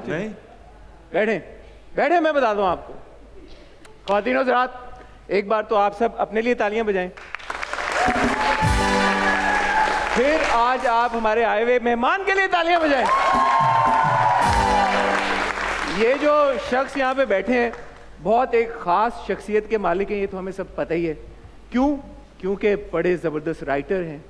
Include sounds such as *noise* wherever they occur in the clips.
थे नहीं। बैठे बैठे मैं बता दूँ आपको। खातिन हजरात एक बार तो आप सब अपने लिए तालियाँ बजाएँ। फिर आज आप हमारे आए हुए मेहमान के लिए तालियाँ बजाएँ। ये जो शख्स यहाँ पे बैठे हैं बहुत एक ख़ास शख्सियत के मालिक हैं ये तो हमें सब पता ही है। क्यों? क्योंकि बड़े ज़बरदस्त राइटर हैं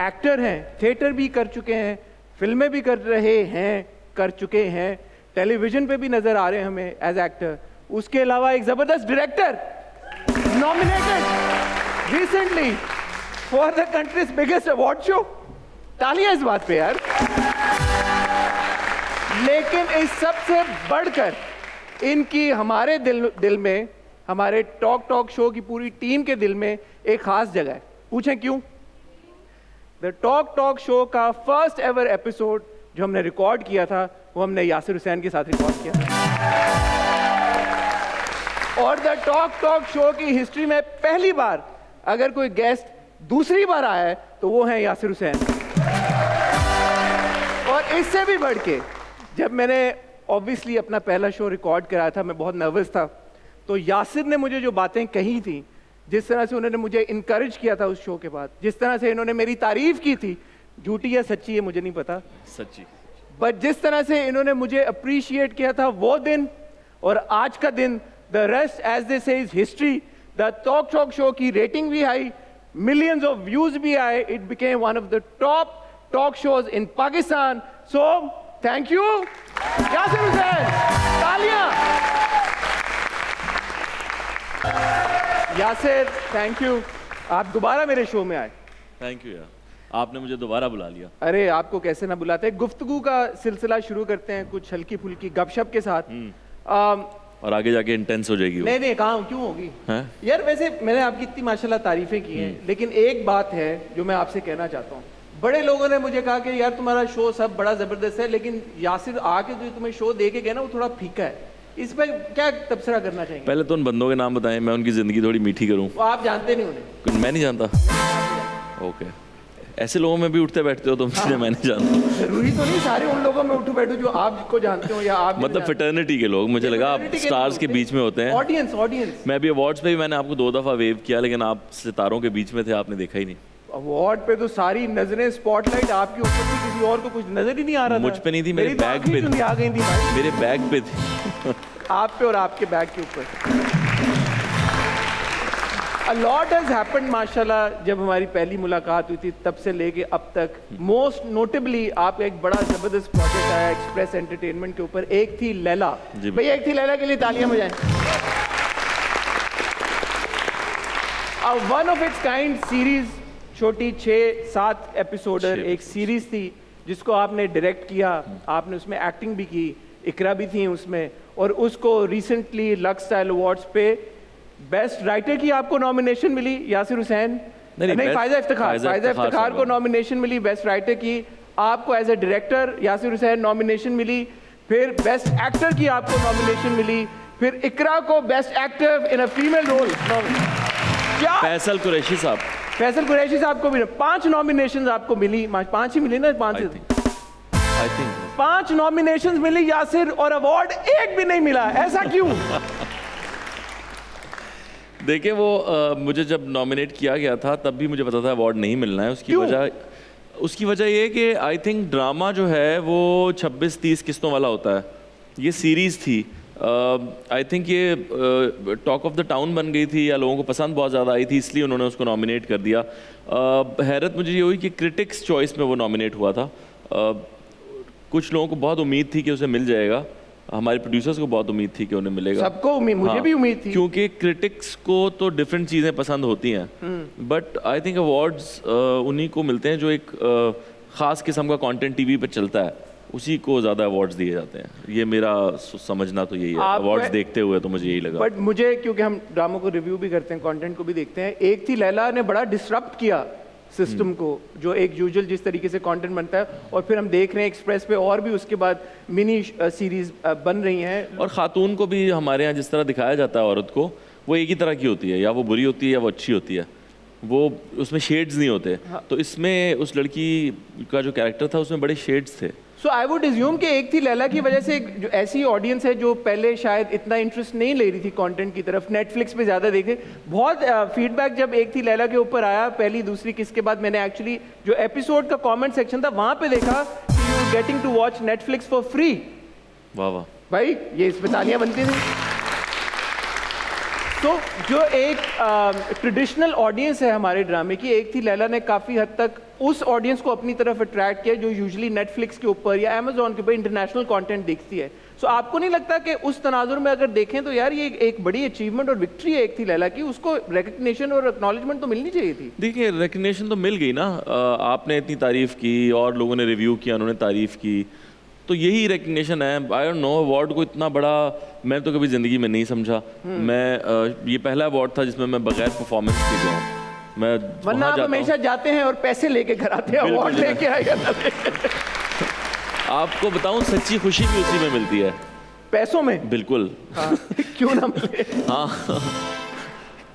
एक्टर हैं थिएटर भी कर चुके हैं फ़िल्में भी कर रहे हैं। कर चुके हैं टेलीविज़न पे भी नज़र आ रहे हैं हमें एज एक्टर उसके अलावा एक ज़बरदस्त director nominated recently for the country's biggest award show तालियाँ इस बात पे यार. लेकिन इस सबसे बढ़कर इनकी हमारे दिल दिल में, हमारे टॉक टॉक शो की पूरी टीम के दिल में एक खास जगह है. पूछें क्यों? द टॉक टॉक शो का फ़र्स्ट एवर एपिसोड जो हमने रिकॉर्ड किया था, वो हमने यासिर हुसैन के साथ रिकॉर्ड किया और द टॉक टॉक शो की हिस्ट्री में पहली बार अगर कोई गेस्ट दूसरी बार आया है तो वो है यासिर हुसैन। और इससे भी बढ़ के, जब मैंने ऑब्वियसली अपना पहला शो रिकॉर्ड कराया था, मैं बहुत नर्वस था तो यासिर ने मुझे जो बातें कही थी, जिस तरह से उन्होंने मुझे इनकरेज किया था उस शो के बाद, जिस तरह से इन्होंने मेरी तारीफ़ की थी झूठी या सच्ची है मुझे नहीं पता। सच्ची। बट जिस तरह से इन्होंने मुझे अप्रिशिएट किया था वो दिन और आज का दिन the rest as they say is history the talk talk show की रेटिंग भी आई मिलियंस ऑफ़ व्यूज़ भी आए it became one of the top talk shows in Pakistan so thank you Yasir Hussain तालियाँ। यासिर थैंक यू आप दोबारा मेरे show में आए। थैंक यू यार आपने मुझे दोबारा बुला लिया। अरे आपको कैसे ना बुलाते? गुफ्तगू का सिलसिला शुरू करते हैं कुछ हल्की फुल्की गपशप के साथ। आम, और आगे जाके इंटेंस हो जाएगी नहीं नहीं कहा क्यों होगी? हैं? यार वैसे मैंने आपकी इतनी माशाल्लाह तारीफें की हैं लेकिन एक बात है जो मैं आपसे कहना चाहता हूँ। बड़े लोगों ने मुझे कहा कि यार तुम्हारा शो सब बड़ा ज़बरदस्त है लेकिन यासिर आके जो तुम्हें शो दे के गया ना वो थोड़ा फीका है। इस पर क्या तबसरा करना चाहेंगे? पहले तो उन बंदों के नाम बताएँ मैं उनकी ज़िंदगी थोड़ी मीठी करूँ। आप जानते नहीं उन्हें। मैं नहीं जानता। ओके। ऐसे लोगों में भी उठते बैठते हो तुम इसलिए मैं नहीं जानता। ज़रूरी तो नहीं सारे उन लोगों में उठो बैठो जो आप जिसको जानते हो या आप मतलब फिटर्निटी के लोग मुझे लगा आप स्टार्स के बीच में होते हैं। ऑडियंस ऑडियंस मैं अभी अवार्ड्स पे भी मैंने आपको दो दफ़ा वेव किया लेकिन आप सितारों के बीच में थे आपने देखा ही नहीं। अवार्ड पे तो सारी नज़रें स्पॉटलाइट आपके ऊपर थी किसी और को कुछ नज़र ही नहीं आ रहा मुझ पे नहीं थी, मेरे तो बैग पे थी। आ गई थी मेरे बैग पे थी। *laughs* आप पे और आपके बैग के ऊपर। A lot has happened माशाल्लाह जब हमारी पहली मुलाकात हुई थी तब से लेके अब तक। मोस्ट नोटेबली आपका एक बड़ा ज़बरदस्त प्रोजेक्ट आया एक्सप्रेस एंटरटेनमेंट के ऊपर। एक थी लैला। भैया एक थी लैला के लिए तालियाँ बजाएँ। One of its kind series छोटी छः सात एपिसोडर एक सीरीज़ थी जिसको आपने डायरेक्ट किया आपने उसमें एक्टिंग भी की इकरा भी थी उसमें। और उसको रिसेंटली लक्स स्टाइल अवार्ड्स पे बेस्ट राइटर की आपको नॉमिनेशन मिली यासिर हुसैन नहीं, नहीं best- फायजा इफ्तिखार को नॉमिनेशन मिली बेस्ट राइटर की आपको as a director Yasir Hussain nomination मिली फिर बेस्ट एक्टर की आपको नॉमिनेशन मिली फिर इकरा को best actor in a female role क्या? फैसल कुरैशी साहब। फैसल कुरैशी साहब को भी पाँच नॉमिनेशंस आपको मिली पाँच ही मिली ना पाँच आई थिंक पाँच नॉमिनेशंस मिली यासिर और अवार्ड एक भी नहीं मिला ऐसा क्यों? *laughs* देखिए वो अ, मुझे जब नॉमिनेट किया गया था तब भी मुझे पता था अवार्ड नहीं मिलना है। उसकी वजह उसकी वजह ये कि आई थिंक ड्रामा जो है वो 26-30 किस्तों वाला होता है। ये सीरीज़ थी। आई थिंक ये टॉक ऑफ़ द टाउन बन गई थी या लोगों को पसंद बहुत ज़्यादा आई थी इसलिए उन्होंने उसको नॉमिनेट कर दिया। अ, हैरत मुझे ये हुई कि क्रिटिक्स चॉइस में वो नॉमिनेट हुआ था। अ, कुछ लोगों को बहुत उम्मीद थी कि उसे मिल जाएगा। हमारे प्रोड्यूसर्स को बहुत उम्मीद थी कि उन्हें मिलेगा। सबको उम्मीद मुझे हाँ, भी उम्मीद थी। क्योंकि क्रिटिक्स को तो डिफरेंट चीज़ें पसंद होती हैं। बट आई थिंक अवार्ड्स उन्हीं को मिलते हैं जो एक uh, ख़ास किस्म का कंटेंट टीवी पर चलता है। उसी को ज़्यादा अवार्ड्स दिए जाते हैं। ये मेरा समझना तो यही है। अवार्ड्स देखते हुए तो मुझे यही लगा। बट मुझे क्योंकि हम ड्रामों को रिव्यू भी करते हैं कंटेंट को भी देखते हैं एक थी लैला ने बड़ा डिसरप्ट किया। सिस्टम को जो एक यूजुअल जिस तरीके से कंटेंट बनता है और फिर हम देख रहे हैं एक्सप्रेस पे और भी उसके बाद मिनी सीरीज़ बन रही हैं। और ख़ातून को भी हमारे यहाँ जिस तरह दिखाया जाता है औरत को वो एक ही तरह की होती है या वो बुरी होती है या वो अच्छी होती है। वो उसमें शेड्स नहीं होते। हाँ। तो इसमें उस लड़की का जो कैरेक्टर था उसमें बड़े शेड्स थे। सो आई वुड एज्यूम कि एक थी लैला की वजह से जो ऐसी ऑडियंस है जो पहले शायद इतना इंटरेस्ट नहीं ले रही थी कंटेंट की तरफ़। नेटफ्लिक्स पे ज़्यादा देखे बहुत फीडबैक uh, जब एक थी लैला के ऊपर आया पहली दूसरी किसके बाद मैंने एक्चुअली जो एपिसोड का कमेंट सेक्शन था वहाँ पे देखा कि you getting to watch Netflix for free वाह वाह। भाई ये इस पर तालियाँ बनती थी। तो जो एक ट्रेडिशनल ऑडियंस है हमारे ड्रामे की एक थी लैला ने काफ़ी हद तक उस ऑडियंस को अपनी तरफ़ अट्रैक्ट किया जो यूजुअली नेटफ्लिक्स के ऊपर या अमेजोन के ऊपर इंटरनेशनल कंटेंट देखती है। सो so, आपको नहीं लगता कि उस तनाजुर में अगर देखें तो यार ये एक बड़ी अचीवमेंट और विक्ट्री है एक थी लैला की उसको रिकग्निशन और एक्नॉलेजमेंट तो मिलनी चाहिए थी। देखिए रिकग्निशन तो मिल गई ना। आपने इतनी तारीफ़ की और लोगों ने रिव्यू किया उन्होंने तारीफ़ की। तो यही रिकग्निशन है। आई डोंट नो अवार्ड को इतना बड़ा मैं तो कभी ज़िंदगी में नहीं समझा। हम्म। मैं ये पहला अवार्ड था जिसमें मैं बगैर परफॉर्मेंस के गया मैं वरना आप हमेशा जाते हैं और पैसे लेके घर आते हैं अवार्ड लेके आएगा आपको बताऊँ सच्ची खुशी भी उसी में मिलती है। पैसों में? बिल्कुल। हाँ, *laughs* क्यों ना मिले? हाँ।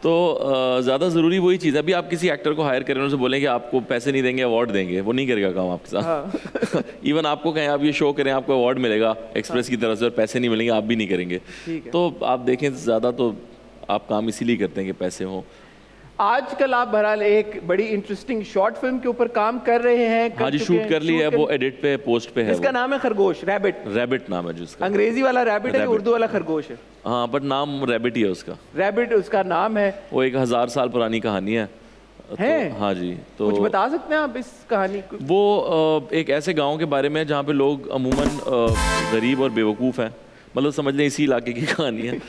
तो ज़्यादा ज़रूरी वही चीज़ है। अभी आप किसी एक्टर को हायर करें उनसे बोलें कि आपको पैसे नहीं देंगे अवार्ड देंगे। वो नहीं करेगा काम आपके साथ। इवन हाँ। *laughs* आपको कहें आप ये शो करें आपको अवार्ड मिलेगा एक्सप्रेस की तरफ़ से और पैसे नहीं मिलेंगे आप भी नहीं करेंगे। तो आप देखें ज़्यादा तो आप काम इसीलिए करते हैं कि पैसे हों। आजकल आप बहरहाल एक बड़ी इंटरेस्टिंग शॉर्ट फ़िल्म के ऊपर काम कर रहे हैं हाँ जी शूट कर ली है वो एडिट पे पोस्ट पे है इसका नाम है खरगोश रैबिट रैबिट नाम है जिसका। अंग्रेज़ी वाला रैबिट है उर्दू वाला खरगोश है? हाँ बट नाम रैबिट ही है उसका। रैबिट उसका नाम है। वो एक हज़ार साल पुरानी कहानी है। है तो, हाँ? जी तो कुछ बता सकते हैं आप इस कहानी को? वो एक ऐसे गाँव के बारे में जहाँ पे लोग अमूमन गरीब और बेवकूफ़ हैं। मतलब समझ लें इसी इलाके की कहानी है।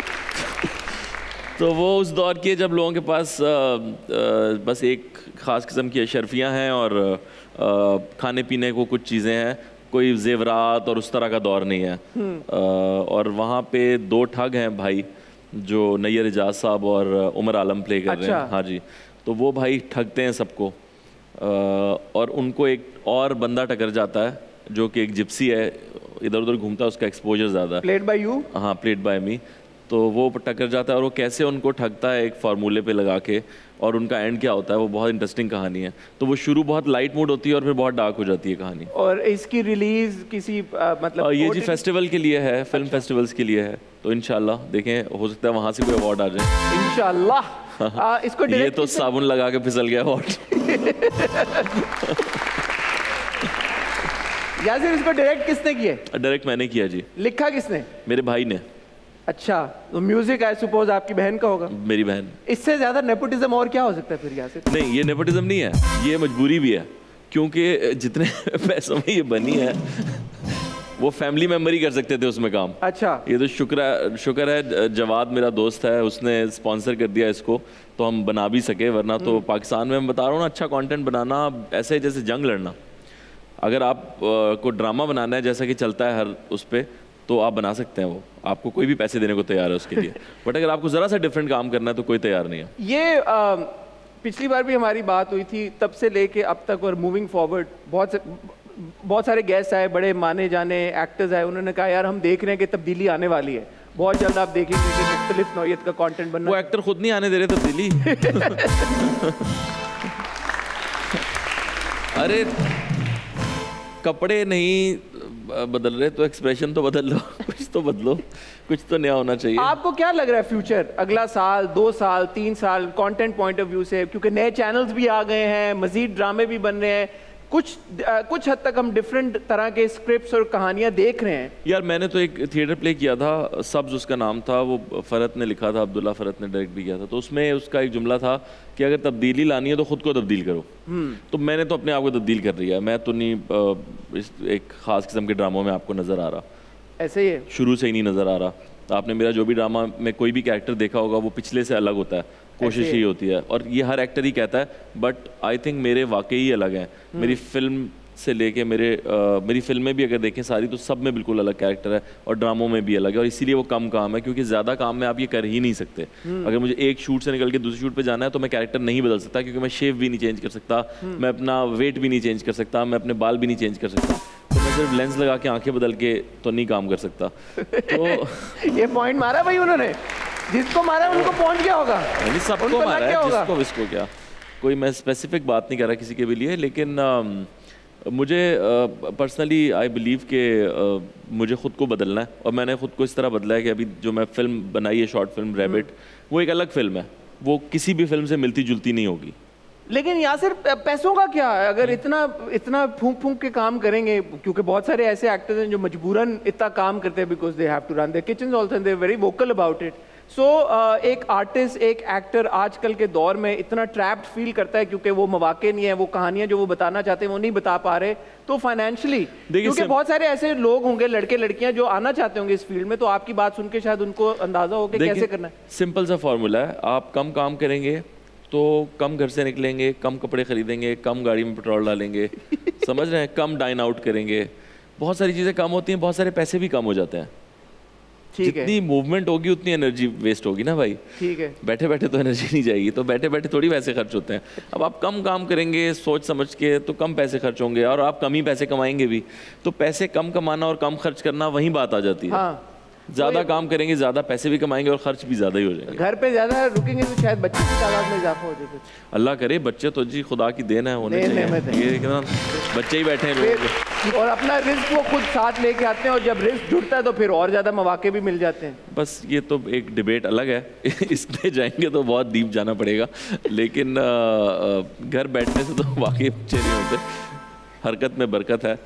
*laughs* तो वो उस दौर की जब लोगों के पास आ, आ, बस एक ख़ास किस्म की अशरफियाँ हैं और आ, खाने पीने को कुछ चीज़ें हैं कोई जेवरात और उस तरह का दौर नहीं है हम्म। और वहाँ पे दो ठग हैं भाई जो नैयर एजाज साहब और उमर आलम प्ले कर अच्छा। रहे हैं अच्छा। हाँ जी तो वो भाई ठगते हैं सबको और उनको एक और बंदा टकर जाता है जो कि एक जिप्सी है इधर उधर घूमता है उसका एक्सपोजर ज़्यादा प्लेड बाय यू हाँ प्लेड बाय मी तो वो टक्कर जाता है और वो कैसे उनको ठगता है एक फार्मूले पे लगा के और उनका एंड क्या होता है वो बहुत इंटरेस्टिंग कहानी है। तो वो शुरू बहुत लाइट मूड होती है और फिर बहुत डार्क हो जाती है कहानी। और इसकी रिलीज़ किसी आ, मतलब आ, ये जी फेस्टिवल के लिए है फ़िल्म अच्छा। फेस्टिवल्स के लिए है तो इनशाला देखें हो सकता है वहाँ से कोई अवार्ड आ जाए। इनशाला *laughs* इसको ये तो साबुन लगा के फिसल गया अवार्ड *laughs* यासिर इसको डायरेक्ट किसने किया डायरेक्ट *laughs* मैंने किया जी। लिखा किसने? मेरे भाई ने। अच्छा तो म्यूज़िक आई सपोज़ आपकी बहन का होगा। मेरी बहन। इससे ज़्यादा नेपोटिज्म और क्या हो सकता है फिर यहाँ से? नहीं ये नेपोटिज्म नहीं है ये मजबूरी भी है क्योंकि जितने *laughs* पैसों में ये बनी है वो फैमिली मेंबर ही कर सकते थे उसमें काम। अच्छा। ये तो शुक्र शुक्र है जवाद मेरा दोस्त है उसने स्पॉन्सर कर दिया इसको तो हम बना भी सके वरना तो हम्म। पाकिस्तान में मैं बता रहा हूँ ना अच्छा कंटेंट बनाना ऐसे जैसे जंग लड़ना। अगर आप को ड्रामा बनाना है जैसा कि चलता है हर उस पर तो आप बना सकते हैं वो। आपको कोई भी पैसे देने को तैयार है उसके लिए। *laughs* बट अगर आपको ज़रा सा डिफरेंट काम करना है तो कोई तैयार नहीं है। ये आ, पिछली बार भी हमारी बात हुई थी तब से लेके अब तक और मूविंग फॉरवर्ड बहुत से बहुत सारे गेस्ट आए बड़े माने जाने एक्टर्स आए उन्होंने कहा यार हम देख रहे हैं कि तब्दीली आने वाली है। बहुत जल्द आप देखेंगे कि मुख्तलिफ़ नौत का कंटेंट बनना वो एक्टर खुद नहीं आने दे रहे तब्दीली। *laughs* *laughs* अरे कपड़े नहीं बदल रहे तो एक्सप्रेशन तो बदल लो, *laughs* कुछ तो बदलो, कुछ तो नया होना चाहिए। आपको क्या लग रहा है फ्यूचर अगला साल, दो साल, तीन साल कंटेंट पॉइंट ऑफ़ व्यू से, क्योंकि नए चैनल्स भी आ गए हैं, मजीद ड्रामे भी बन रहे हैं। कुछ आ, कुछ हद तक हम डिफरेंट तरह के स्क्रिप्ट्स और कहानियाँ देख रहे हैं। यार मैंने तो एक थिएटर प्ले किया था सब्ज उसका नाम था वो फरत ने लिखा था अब्दुल्ला फरत ने डायरेक्ट भी किया था। तो उसमें उसका एक जुमला था कि अगर तब्दीली लानी है तो ख़ुद को तब्दील करो। हम्म। तो मैंने तो अपने आप को तब्दील कर रही है मैं तो नहीं इस एक ख़ास किस्म के ड्रामों में आपको नज़र आ रहा। ऐसे ही है। शुरू से ही नहीं नज़र आ रहा। आपने मेरा जो भी ड्रामा में कोई भी कैरेक्टर देखा होगा वो पिछले से अलग होता है। कोशिश ही होती है। और ये हर एक्टर ही कहता है बट आई थिंक मेरे वाकई ही अलग हैं। हम्म। मेरी फ़िल्म से लेके मेरे आ, मेरी फ़िल्में भी अगर देखें सारी तो सब में बिल्कुल अलग कैरेक्टर है और ड्रामों में भी अलग है। और इसीलिए वो कम काम है क्योंकि ज़्यादा काम में आप ये कर ही नहीं सकते। हम्म। अगर मुझे एक शूट से निकल के दूसरी शूट पे जाना है तो मैं कैरेक्टर नहीं बदल सकता क्योंकि मैं शेप भी नहीं चेंज कर सकता हम्म। मैं अपना वेट भी नहीं चेंज कर सकता मैं अपने बाल भी नहीं चेंज कर सकता। तो मैं सिर्फ़ लेंस लगा के आँखें बदल के तो नहीं काम कर सकता। *laughs* तो ये पॉइंट मारा भाई उन्होंने। जिसको मारा उनको पहुँच गया होगा। सबको मारा है जिसको इसको क्या? कोई मैं स्पेसिफिक बात नहीं कर रहा किसी के भी लिए लेकिन मुझे पर्सनली आई बिलीव के अ, मुझे ख़ुद को बदलना है और मैंने ख़ुद को इस तरह बदला है कि अभी जो मैं फ़िल्म बनाई है शॉर्ट फ़िल्म रैबिट वो एक अलग फ़िल्म है। वो किसी भी फ़िल्म से मिलती जुलती नहीं होगी। लेकिन यासिर सिर्फ़ पैसों का क्या है? अगर इतना इतना फूंक फूंक के काम करेंगे क्योंकि बहुत सारे ऐसे एक्टर्स हैं जो मजबूरन इतना काम करते हैं because they have to run their kitchen also they very vocal about it so so, एक आर्टिस्ट एक एक्टर आजकल के दौर में इतना ट्रैप्ड फील करता है क्योंकि वो मौके नहीं है वो कहानियाँ जो वो बताना चाहते हैं वो नहीं बता पा रहे। तो फाइनेंशियली क्योंकि बहुत सारे ऐसे लोग होंगे लड़के लड़कियाँ जो आना चाहते होंगे इस फ़ील्ड में तो आपकी बात सुन के शायद उनको अंदाज़ा हो कि कैसे करना है। सिंपल सा फॉर्मूला है आप कम काम करेंगे तो कम घर से निकलेंगे कम कपड़े खरीदेंगे कम गाड़ी में पेट्रोल डालेंगे *laughs* समझ रहे हैं? कम डाइन आउट करेंगे। बहुत सारी चीज़ें कम होती हैं बहुत सारे पैसे भी कम हो जाते हैं है। जितनी मूवमेंट होगी उतनी एनर्जी वेस्ट होगी ना भाई। ठीक है। बैठे बैठे तो एनर्जी नहीं जाएगी तो बैठे बैठे थोड़ी पैसे खर्च होते हैं। अब आप कम काम करेंगे सोच समझ के तो कम पैसे खर्च होंगे और आप कम ही पैसे कमाएँगे भी। तो पैसे कम कमाना और कम खर्च करना वही बात आ जाती है। हाँ। ज़्यादा काम करेंगे ज़्यादा पैसे भी कमाएँगे और खर्च भी ज़्यादा ही हो जाएँगे। घर पे ज़्यादा रुकेंगे तो शायद बच्चे की तादाद में इजाफा हो जाए अल्लाह करे बच्चे तो जी खुदा की देन है होने चाहिए। बच्चे ही बैठे हैं लोगों और अपना रिस्क वो खुद साथ लेके आते हैं और जब रिस्क जुड़ता है तो फिर और ज़्यादा मौके भी मिल जाते हैं। बस ये तो एक डिबेट अलग है *laughs* इसमें जाएँगे तो बहुत डीप जाना पड़ेगा। लेकिन घर बैठने से तो *laughs* वाकई अच्छे नहीं होते। हरकत में बरकत है।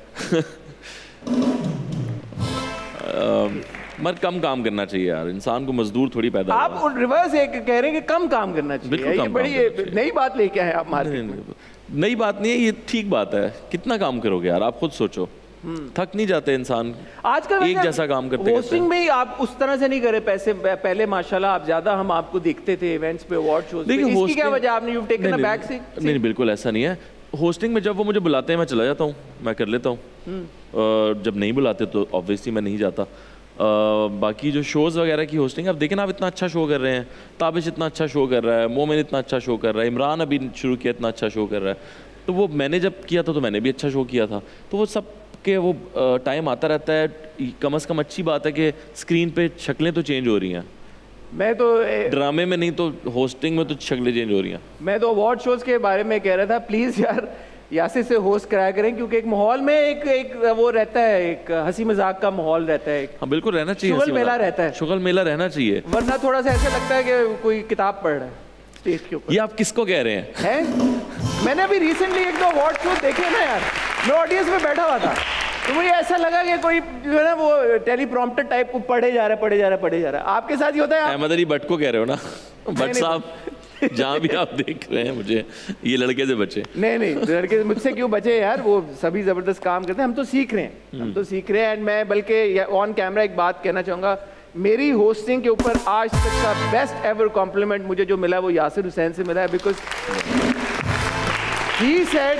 *laughs* मगर कम काम करना चाहिए यार इंसान को मजदूर थोड़ी पैदा आप उन रिवर्स एक कह रहे हैं कि कम काम करना चाहिए। ये कम बड़ी। नई बात लेके आए आप मार्केट नई बात नहीं है ये ठीक बात है। कितना काम करोगे यार आप खुद सोचो। थक नहीं जाते इंसान आजकल एक जैसा काम करते। होस्टिंग में ही आप उस तरह से नहीं करे पैसे पहले माशाल्लाह आप ज़्यादा हम आपको देखते थे इवेंट्स पे अवार्ड शोज़ देखिए, इसकी क्या वजह आपने you taken a back seat नहीं बिल्कुल ऐसा नहीं है। होस्टिंग में जब वो मुझे बुलाते हैं मैं चला जाता हूँ मैं कर लेता हूँ। अ, जब नहीं बुलाते तो ऑब्वियसली मैं नहीं जाता। बाकी जो शोज़ वगैरह की होस्टिंग अब देखें ना आप इतना अच्छा शो कर रहे हैं ताबिश इतना अच्छा शो कर रहा है मोमिन इतना अच्छा शो कर रहा है इमरान अभी शुरू किया इतना अच्छा शो कर रहा है। तो वो मैंने जब किया था तो मैंने भी अच्छा शो किया था। तो वो सब के वो टाइम आता रहता है कम अज़ कम अच्छी बात है कि स्क्रीन पे शक्लें तो चेंज हो रही हैं। मैं तो ड्रामे में नहीं तो होस्टिंग में तो शक्लें चेंज हो रही हैं। मैं तो अवार्ड शोज़ के बारे में कह रहा था प्लीज़ यार यासिर से होस्ट कराया करें क्योंकि एक माहौल में एक एक वो रहता है एक हँसी मज़ाक का माहौल रहता है एक हाँ बिल्कुल रहना चाहिए शुगल मेला रहता है। शुगल मेला रहना चाहिए। वरना थोड़ा सा ऐसा लगता है कि कोई किताब पढ़ रहा है स्टेज के ऊपर। ये आप किसको कह रहे हैं? है? मैंने अभी रिसेंटली एक दो अवार्ड शो देखे ना यार। मैं ऑडियंस में बैठा हुआ था। तो मुझे ऐसा लगा कि कोई जो है ना वो टेलीप्रॉम्प्टर टाइप को पढ़े जा रहा है पढ़े जा रहा है पढ़े जा रहा है। आपके साथ ही होता है अहमद अली भट्ट को कह रहे हो ना? भट्ट साहब। *laughs* जहाँ भी आप देख रहे हैं, मुझे ये लड़के से बचे। नहीं नहीं, लड़के मुझसे क्यों बचे यार? वो सभी ज़बरदस्त काम करते हैं, हम तो सीख रहे हैं। हम तो सीख रहे हैं एंड मैं बल्कि ऑन कैमरा एक बात कहना चाहूँगा, मेरी होस्टिंग के ऊपर आज तक का बेस्ट एवर कॉम्प्लीमेंट मुझे जो मिला वो यासिर हुसैन से मिला है बिकॉज़ ही सेड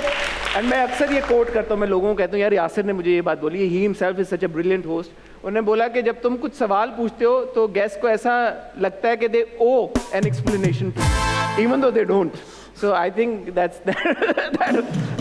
एंड मैं अक्सर ये कोट करता हूँ मैं लोगों को कहता हूँ यार यासिर ने मुझे ये बात बोली he himself is such a brilliant host उन्होंने बोला कि जब तुम कुछ सवाल पूछते हो तो गेस्ट को ऐसा लगता है कि they owe an explanation to even though they don't so I think that's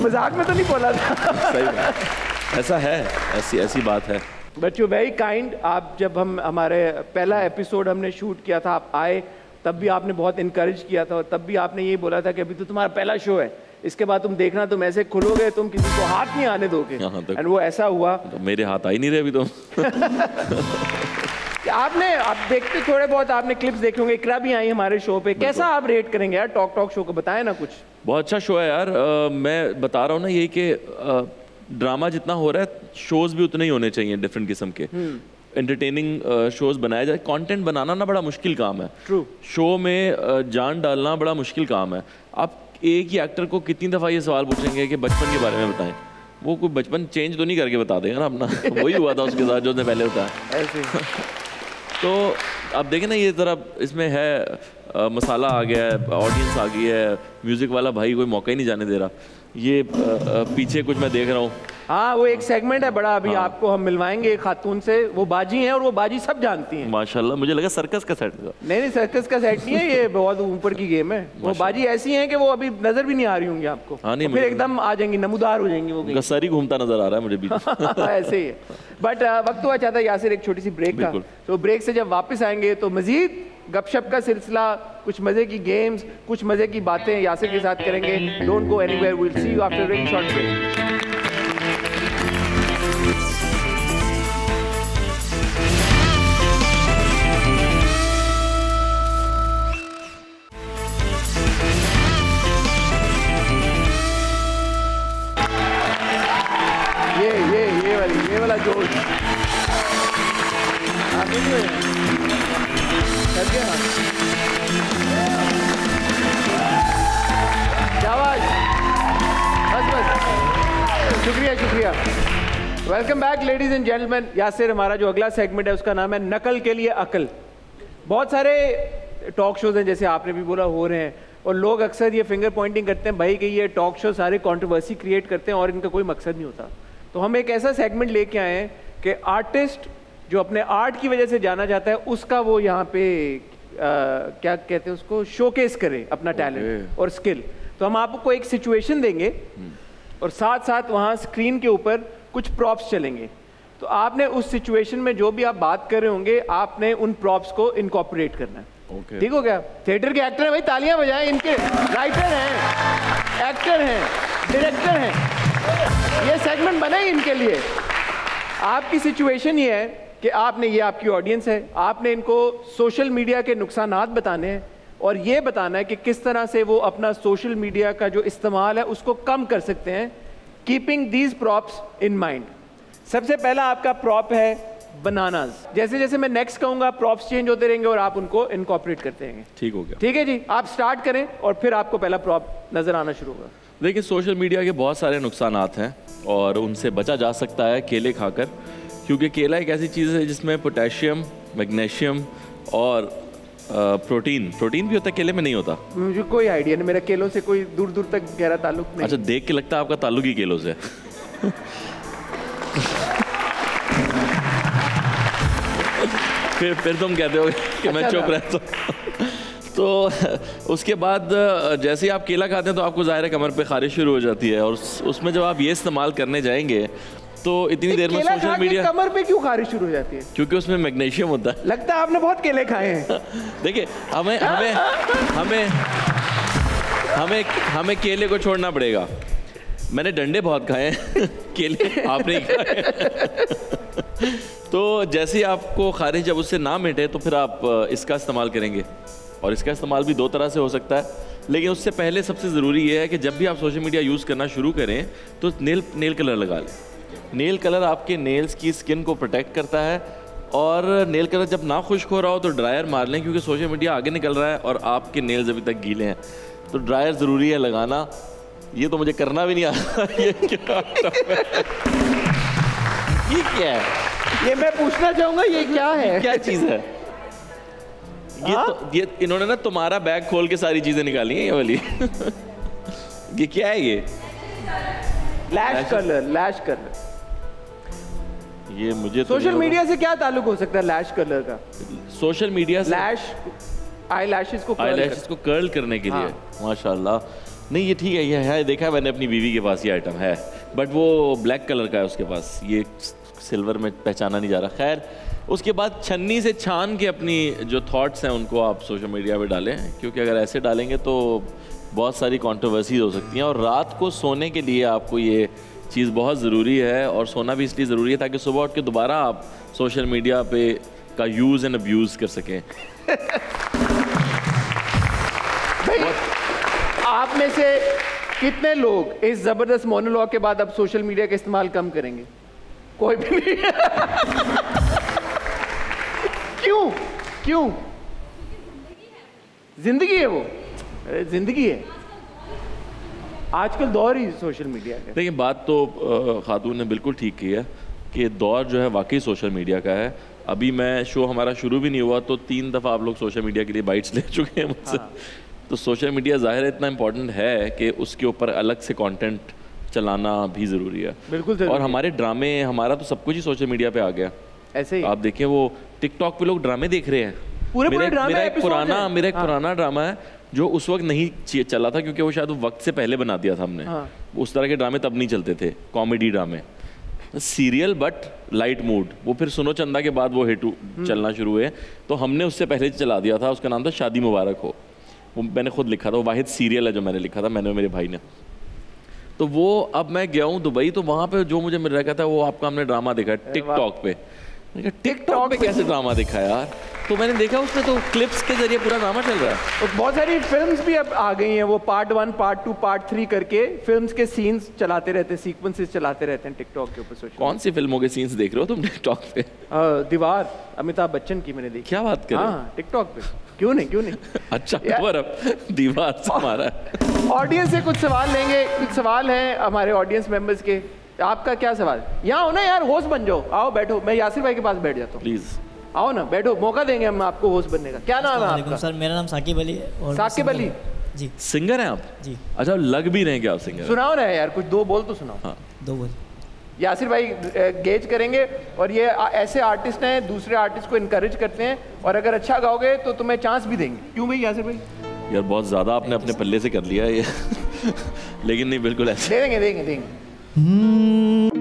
मज़ाक में तो नहीं बोला था। सही बात। ऐसा है ऐसी ऐसी बात है। बट यू वेरी काइंड आप जब हम हमारे पहला एपिसोड हमने शूट किया था आप आए तब भी आपने बहुत इनकरेज किया था और तब भी आपने यही बोला था कि अभी तो तुम्हारा पहला शो है। इसके बाद तुम देखना तुम ऐसे खुलोगे तुम किसी को हाथ नहीं आने दोगे। यहाँ एंड वो ऐसा हुआ। तो मेरे हाथ आ ही नहीं रहे अभी तो। *laughs* आपने आप देखते थोड़े बहुत आपने क्लिप्स देखे होंगे इकरा भी आई हमारे शो पे। कैसा आप रेट करेंगे यार टॉक टॉक शो को? बताएँ ना कुछ। बहुत अच्छा शो है यार। अ, मैं बता रहा हूँ ना यही कि ड्रामा जितना हो रहा है शोज़ भी उतने ही होने चाहिए डिफरेंट किस्म के। एंटरटेनिंग शोज़ बनाए जाए। कंटेंट बनाना ना बड़ा मुश्किल काम है। True. शो में जान डालना बड़ा मुश्किल काम है। आप एक ही एक्टर को कितनी दफ़ा ये सवाल पूछेंगे कि बचपन के बारे में बताएँ? वो कोई बचपन चेंज तो नहीं करके बता देगा ना अपना। *laughs* वही हुआ था उसके साथ जो उसने पहले बताया। है। *laughs* तो आप देखें ना ये ज़रा इसमें है आ, मसाला आ गया है ऑडियंस आ गई है म्यूज़िक वाला भाई कोई मौका ही नहीं जाने दे रहा। ये आ, आ, पीछे कुछ मैं देख रहा हूँ। हाँ वो एक सेगमेंट है बड़ा अभी हाँ। आपको हम मिलवाएँगे एक खातून से। वो बाजी हैं और वो बाजी सब जानती हैं। माशाल्लाह मुझे लगा सर्कस का सेट था। नहीं नहीं सर्कस का सेट नहीं है ये बहुत ऊपर की गेम है। वो बाजी ऐसी हैं कि वो अभी नज़र भी नहीं आ रही होंगी आपको। हाँ, नहीं, फिर एकदम आ जाएँगी नमोदार हो जाएँगी वो गस्सारी घूमता नज़र आ रहा है मुझे में। *laughs* ऐसे ही है। बट वक्त हुआ चाहता है यासिर एक छोटी सी ब्रेक का। तो ब्रेक से जब वापस आएँगे तो मजीद गपशप का सिलसिला कुछ मज़े की गेम्स कुछ मज़े की बातें यासिर के साथ करेंगे। Don't go anywhere will see you after very short break वाला जोश हाँ। शुक्रिया शुक्रिया। Welcome back ladies and gentleman Yasir, हमारा जो अगला सेगमेंट है, उसका नाम है नकल के लिए अकल। बहुत सारे टॉक शोज़ हैं, जैसे आपने भी बोला, हो रहे हैं। और लोग अक्सर ये फिंगर पॉइंटिंग करते हैं, भाई, कि ये टॉक शो सारे कंट्रोवर्सी क्रिएट करते हैं और इनका कोई मकसद नहीं होता। तो हम एक ऐसा सेगमेंट लेके आए हैं कि आर्टिस्ट जो अपने आर्ट की वजह से जाना जाता है उसका वो यहाँ पे आ, क्या कहते हैं उसको शोकेस करे अपना टैलेंट और स्किल तो हम आपको एक सिचुएशन देंगे और साथ साथ वहाँ स्क्रीन के ऊपर कुछ प्रॉप्स चलेंगे। तो आपने उस सिचुएशन में जो भी आप बात कर रहे होंगे आपने उन प्रॉप्स को इनकॉपरेट करना है। ओके ठीक हो गया? थिएटर के एक्टर हैं भाई तालियाँ बजाएँ इनके। राइटर हैं एक्टर हैं डायरेक्टर हैं। ये सेगमेंट बना ही इनके लिए। आपकी सिचुएशन ये है कि आपने ये आपकी ऑडियंस है। आपने इनको सोशल मीडिया के नुकसान बताने हैं और ये बताना है कि किस तरह से वो अपना सोशल मीडिया का जो इस्तेमाल है उसको कम कर सकते हैं। Keeping these props in mind सबसे पहला आपका प्रॉप है बनानाज जैसे जैसे मैं नेक्स्ट कहूँगा प्रॉप्स चेंज होते रहेंगे और आप उनको इनकॉपरेट करते रहेंगे। ठीक हो गया। ठीक है जी? आप स्टार्ट करें और फिर आपको पहला प्रॉप नज़र आना शुरू होगा। देखिए सोशल मीडिया के बहुत सारे नुकसान हैं और उनसे बचा जा सकता है केले खाकर क्योंकि केला एक ऐसी चीज़ है जिसमें पोटेशियम मैग्नीशियम और प्रोटीन प्रोटीन भी होता है केले में नहीं होता। मुझे कोई आइडिया नहीं मेरा केलों से कोई दूर दूर तक गहरा ताल्लुक नहीं। अच्छा देख के लगता है आपका ताल्लुक ही केलों से। *laughs* फिर फिर तुम कहते हो कि मैं अच्छा चुप रहता हूँ। तो *laughs* उसके बाद जैसे ही आप केला खाते हैं तो आपको ज़ाहिर है कमर पे खारिश शुरू हो जाती है। और उसमें जब आप ये इस्तेमाल करने जाएँगे तो इतनी देर में सोशल मीडिया कमर पे क्यों खारिश शुरू हो जाती है? क्योंकि उसमें मैग्नीशियम होता है। लगता है आपने बहुत केले खाए हैं। *laughs* देखिए हमें हमें हमें हमें हमें केले को छोड़ना पड़ेगा। मैंने डंडे बहुत खाए हैं। *laughs* केले आपने खाए। तो जैसे ही आपको खारिज जब उससे ना मिटे तो फिर आप इसका इस्तेमाल करेंगे। और इसका इस्तेमाल भी दो तरह से हो सकता है। लेकिन उससे पहले सबसे ज़रूरी ये है कि जब भी आप सोशल मीडिया यूज़ करना शुरू करें तो नेल नेल कलर लगा लें। नेल कलर आपके नेल्स की स्किन को प्रोटेक्ट करता है और नेल कलर जब ना खुश्क हो रहा हो तो ड्रायर मार लें क्योंकि सोशल मीडिया आगे निकल रहा है और आपके नेल्स अभी तक गीले हैं। तो ड्रायर ज़रूरी है लगाना। ये तो मुझे करना भी नहीं आता *laughs* ये क्या ये क्या है? ये मैं पूछना चाहूँगा ये क्या है? क्या चीज़ है? ये तो ये इन्होंने ना तुम्हारा बैग खोल के सारी चीज़ें निकाली हैं ये वाली। *laughs* ये क्या है ये? लैश कलर लैश कलर ये मुझे तो सोशल नहीं मीडिया से क्या ताल्लुक हो सकता है लैश कलर का? सोशल मीडिया से लैश आई लैशेस को आई को कर्ल करने के लिए। हाँ। माशाल्लाह। नहीं ये ठीक है ये है देखा है मैंने अपनी बीवी के पास ये आइटम है। बट वो ब्लैक कलर का है उसके पास। ये सिल्वर में पहचाना नहीं जा रहा। खैर उसके बाद छन्नी से छान के अपनी जो थॉट्स हैं उनको आप सोशल मीडिया पे डालें, क्योंकि अगर ऐसे डालेंगे तो बहुत सारी कंट्रोवर्सीज हो सकती हैं और रात को सोने के लिए आपको ये चीज़ बहुत ज़रूरी है और सोना भी इसलिए ज़रूरी है ताकि सुबह उठ के दोबारा आप सोशल मीडिया पे का यूज़ एंड अब्यूज़ कर सकें। आप में से कितने लोग इस ज़बरदस्त मोनोलॉग के बाद अब सोशल मीडिया का इस्तेमाल कम करेंगे? कोई भी नहीं क्यों? क्यों? ज़िंदगी है वो। अरे ज़िंदगी है। आजकल दौर ही सोशल मीडिया का देखिए बात तो खातून ने बिल्कुल ठीक की है कि दौर जो है वाकई सोशल मीडिया का है। अभी मैं शो हमारा शुरू भी नहीं हुआ तो तीन दफ़ा आप लोग सोशल मीडिया के लिए बाइट्स ले चुके हैं मुझसे। हाँ। तो सोशल मीडिया ज़ाहिर है इतना इम्पोर्टेंट है कि उसके ऊपर अलग से कंटेंट चलाना भी ज़रूरी है। बिल्कुल और हमारे ड्रामे हमारा तो सब कुछ ही सोशल मीडिया पे आ गया। ऐसे ही। आप देखें वो टिकटॉक पे लोग ड्रामे देख रहे हैं। पूरे मेरा पूरे ड्रामे मेरा एक पुराना हैं। मेरा एक हाँ। पुराना ड्रामा है जो उस वक्त नहीं चला था क्योंकि वो शायद वक्त से पहले बना दिया था हमने। हाँ। उस तरह के ड्रामे तब नहीं चलते थे कॉमेडी ड्रामे। Serial but light mood. वो फिर सुनो चंदा के बाद वो हिट चलना शुरू हुए। तो हमने उससे पहले चला दिया था उसका नाम था शादी मुबारक हो। वो मैंने खुद लिखा था वो वाहिद सीरियल है जो मैंने लिखा था मैंने मेरे भाई ने। तो वो अब मैं गया हूँ दुबई तो वहाँ पे जो मुझे मिल रहा था वो आपका हमने ड्रामा देखा टिकटॉक पे। टिकटॉक पे कैसे *laughs* ड्रामा देखा यार? तो मैंने देखा उसमें तो क्लिप्स के ज़रिए पूरा ड्रामा चल रहा है। और बहुत सारी फिल्म्स भी अब आ गई हैं वो part one part two part three करके फिल्म्स के सीन्स चलाते रहते हैं सीक्वेंसेस चलाते रहते हैं टिकटॉक के ऊपर सोशल कौन सी फ़िल्मों के सीन्स देख रहे हो तुम टिकटॉक पे? दीवार अमिताभ बच्चन की मैंने देखी। क्या बात कर रहे हो? टिकटॉक पे। क्यों नहीं क्यों नहीं? *laughs* अच्छा खबर अब दीवार से मारा है। *laughs* ऑडियंस से कुछ सवाल लेंगे कुछ सवाल हैं हमारे ऑडियंस मेंबर्स के। आपका क्या सवाल? यहाँ हो ना यार होस्ट बन जाओ। आओ बैठो। मैं यासिर भाई के पास बैठ जाता हूँ। प्लीज़ आओ ना बैठो। मौका देंगे हम आपको होस्ट बनने का। क्या नाम है आपका? सर मेरा नाम साकिब अली है और साकिब अली? जी। सिंगर हैं आप? जी। अच्छा लग भी रहे हैं आप सिंगर सुनाओ ना यार कुछ दो बोल तो सुनाओ। हाँ। दो बोल। यासिर भाई गेज करेंगे और ये ऐसे आर्टिस्ट हैं दूसरे आर्टिस्ट को इनकरेज करते हैं और अगर अच्छा गाओगे तो तुम्हें चांस भी देंगे। क्यों भाई यासिर भाई? यार बहुत ज़्यादा आपने अपने पल्ले से कर लिया ये। *laughs* लेकिन नहीं बिल्कुल ऐसे। देंगे देंगे देंगे। अरे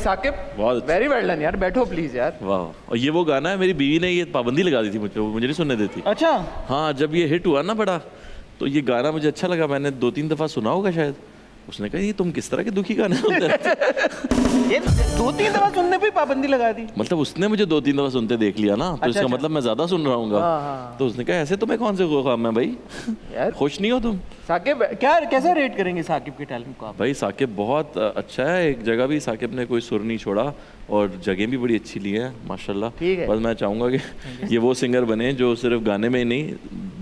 साकिब बहुत अच्छा। वेरी वेल डन यार बैठो प्लीज़ यार। वाह और ये वो गाना है मेरी बीवी ने ये पाबंदी लगा दी थी मुझे मुझे नहीं सुनने देती। अच्छा? हाँ जब ये हिट हुआ ना बड़ा तो ये गाना मुझे अच्छा लगा मैंने दो तीन दफ़ा सुना होगा शायद। उसने कहा ये तुम किस तरह के दुखी गाने हैं? *laughs* ये दो तीन दफ़ा सुनने पे पाबंदी लगा दी। मतलब उसने मुझे दो तीन दफ़ा सुनते देख लिया ना तो अच्छा, इसका अच्छा। मतलब मैं ज़्यादा सुन रहा हूँ हाँ, हाँ। तो उसने कहा ऐसे तुम्हें कौन से काम है भाई? यार। खुश नहीं हो तुम? साकिब क्या कैसे रेट करेंगे साकिब के टैलेंट को आप? भाई साकिब बहुत अच्छा है। एक जगह भी साकिब ने कोई सुर नहीं छोड़ा और जगह भी बड़ी अच्छी ली है माशाल्लाह। ठीक है। बस मैं चाहूँगा कि ये वो सिंगर बने जो सिर्फ़ गाने में ही नहीं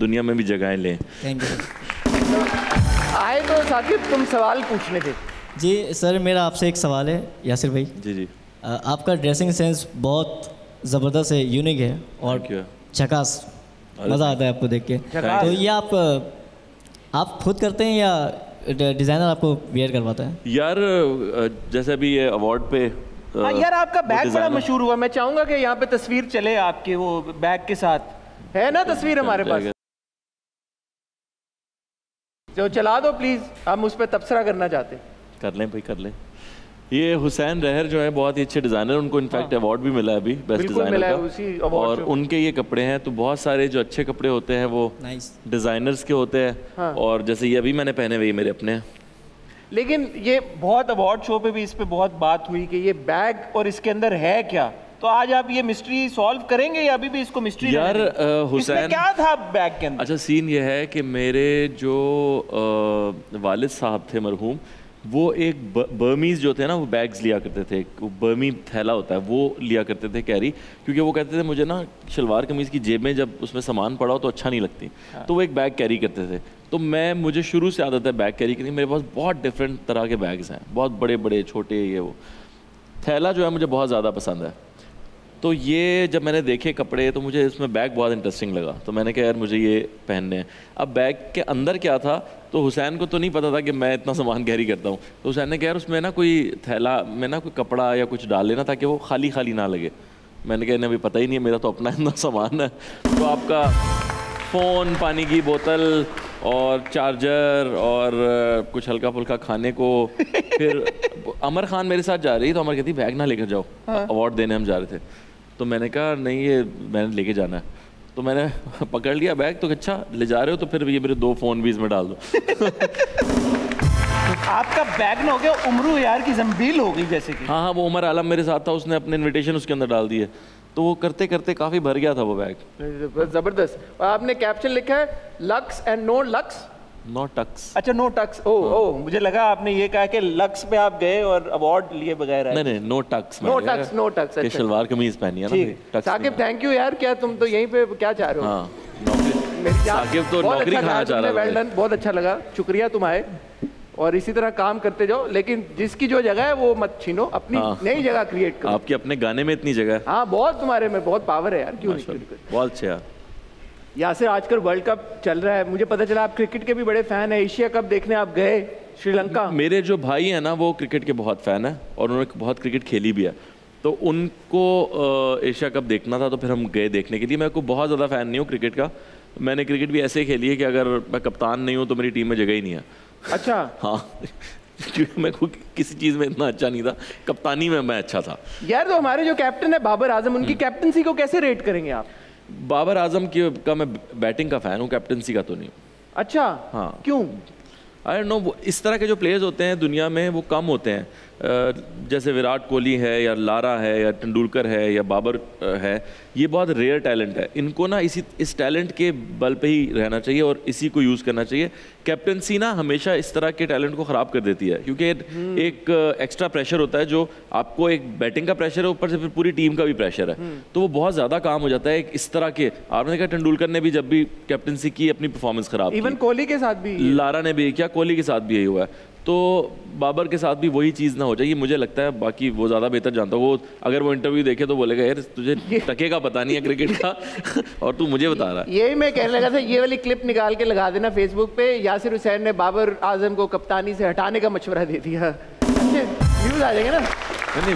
दुनिया में भी जगहें लें। थैंक यू आए तो साकिब तुम सवाल पूछने थे। जी सर मेरा आपसे एक सवाल है यासिर भाई। जी जी। आपका ड्रेसिंग सेंस बहुत ज़बरदस्त है यूनिक है और झकास। मज़ा आता है आपको देख के। तो ये आप आप खुद करते हैं या डिज़ाइनर आपको वेयर करवाता है? यार जैसे अभी ये अवार्ड पे अ, हाँ यार आपका बैग बड़ा मशहूर हुआ। मैं चाहूँगा कि यहाँ पे तस्वीर चले आपके वो बैग के साथ। है ना तस्वीर हमारे पास? तो चला दो प्लीज़ हम उस पर तबसरा करना चाहते हैं। कर लें भाई कर लें। ये हुसैन रहर जो है बहुत ही अच्छे डिज़ाइनर उनको इनफैक्ट अवार्ड भी मिला है अभी बेस्ट हाँ। बिल्कुल मिला है, डिज़ाइनर का award और उनके ये कपड़े हैं तो बहुत सारे जो अच्छे कपड़े होते हैं वो डिज़ाइनर्स के होते हैं। हाँ। और जैसे ये अभी मैंने पहने हुए मेरे अपने। लेकिन ये बहुत अवार्ड शो पे भी इस पे बहुत बात हुई कि ये बैग और इसके अंदर है क्या? तो आज आप ये मिस्ट्री सॉल्व करेंगे या अभी भी इसको मिस्ट्री यार, हुसैन- क्या था बैग के अंदर? अच्छा सीन ये है कि मेरे जो अ, वालिद साहब थे मरहूम वो एक बर्मीज जो थे ना वो बैग्स लिया करते थे। वो बर्मी थैला होता है वो लिया करते थे कैरी क्योंकि वो कहते थे मुझे ना शलवार कमीज़ की जेब में जब उसमें सामान पड़ा हो तो अच्छा नहीं लगती। हाँ। तो वो एक बैग कैरी करते थे। तो मैं मुझे शुरू से आदत है बैग कैरी करने की। मेरे पास बहुत डिफरेंट तरह के बैग्स हैं बहुत बड़े बड़े छोटे ये वो। थैला जो है मुझे बहुत ज़्यादा पसंद है। तो ये जब मैंने देखे कपड़े तो मुझे इसमें बैग बहुत इंटरेस्टिंग लगा। तो मैंने कहा यार मुझे ये पहनने हैं। अब बैग के अंदर क्या था तो हुसैन को तो नहीं पता था कि मैं इतना सामान कैरी करता हूँ। तो हुसैन ने कहा यार उसमें ना कोई थैला में ना कोई कपड़ा या कुछ डाल लेना ताकि वो खाली खाली ना लगे। मैंने कहा इन्हें अभी पता ही नहीं है मेरा तो अपना *laughs* इतना सामान है। तो आपका फ़ोन पानी की बोतल और चार्जर और कुछ हल्का फुल्का खाने को फिर *laughs* अमर खान मेरे साथ जा रही तो अमर कहती बैग ना लेकर जाओ। अवार्ड देने हम जा रहे थे। तो मैंने कहा नहीं ये मैंने लेके जाना है। तो मैंने *laughs* पकड़ लिया बैग तो अच्छा ले जा रहे हो तो फिर ये मेरे दो फ़ोन भी इसमें डाल दो। *laughs* आपका बैग ना हो गया उमरू यार की जम्बील हो गई जैसे कि। हाँ हाँ वो उमर आलम मेरे साथ था उसने अपने इनविटेशन उसके अंदर डाल दिए। तो वो करते करते काफ़ी भर गया था वो बैग। ज़बरदस्त। और आपने कैप्शन लिखा है Lux and no Lux no tux अच्छा नो टक्स ओ ओ मुझे लगा आपने ये कहा कि लक्स पे आप गए और अवार्ड लिए बगैर आए। नहीं नहीं no tux no tux no tux अच्छा। शलवार कमीज पहनी है ना साकिब थैंक यू यार क्या तुम तो यहीं पे क्या चाह रहे हो? हाँ साकिब तो नौकरी अच्छा खाना चाह रहा well था done, बहुत अच्छा लगा। शुक्रिया तुम आए और इसी तरह काम करते जाओ लेकिन जिसकी जो जगह है वो मत छीनो अपनी हाँ। नई जगह क्रिएट करो। आपके अपने गाने में इतनी जगह है? हाँ बहुत तुम्हारे में बहुत पावर है यार क्यों नहीं। बहुत अच्छे यासिर आजकल वर्ल्ड कप चल रहा है। मुझे पता चला आप क्रिकेट के भी बड़े फ़ैन है। एशिया कप देखने आप गए श्रीलंका? मेरे जो भाई हैं ना वो क्रिकेट के बहुत फ़ैन हैं और उन्होंने बहुत क्रिकेट खेली भी है। तो उनको एशिया कप देखना था तो फिर हम गए देखने के लिए। मैं को बहुत ज़्यादा फ़ैन नहीं हूँ क्रिकेट का। मैंने क्रिकेट भी ऐसे ही खेली है कि अगर मैं कप्तान नहीं हूँ तो मेरी टीम में जगह ही नहीं है। अच्छा। *laughs* हाँ। क्योंकि मैं को किसी चीज़ में इतना अच्छा नहीं था। कप्तानी में मैं अच्छा था। यार तो हमारे जो कैप्टन है बाबर आज़म उनकी कैप्टनसी को कैसे रेट करेंगे आप? बाबर आज़म की का मैं बैटिंग का फ़ैन हूँ कैप्टनसी का तो नहीं अच्छा? हाँ। क्यों? आई नो इस तरह के जो प्लेयर्स होते हैं दुनिया में वो कम होते हैं। जैसे विराट कोहली है या लारा है या तेंदुलकर है या बाबर है ये बहुत रेयर टैलेंट है। इनको ना इसी इस टैलेंट के बल पे ही रहना चाहिए और इसी को यूज़ करना चाहिए। कैप्टनसी ना हमेशा इस तरह के टैलेंट को ख़राब कर देती है क्योंकि एक एक्स्ट्रा प्रेशर होता है जो आपको एक बैटिंग का प्रेशर है ऊपर से फिर पूरी टीम का भी प्रेशर है। तो वो बहुत ज़्यादा काम हो जाता है एक इस तरह के। आपने देखा तेंदुलकर ने भी जब भी कैप्टनसी की अपनी परफॉर्मेंस ख़राब इवन कोहली के साथ भी। लारा ने भी किया कोहली के साथ भी यही हुआ है। तो बाबर के साथ भी वही चीज़ ना हो जाए ये मुझे लगता है बाकी वो ज़्यादा बेहतर जानता है। वो अगर वो इंटरव्यू देखे तो बोलेगा यार तुझे टके का पता नहीं है क्रिकेट का। *laughs* और तू मुझे बता रहा है। यही मैं कहने लगा था ये वाली क्लिप निकाल के लगा देना फेसबुक पे। यासिर हुसैन ने बाबर आज़म को कप्तानी से हटाने का मशवरा दे दिया। *laughs* व्यूज़ आ जाएँगे ना? नहीं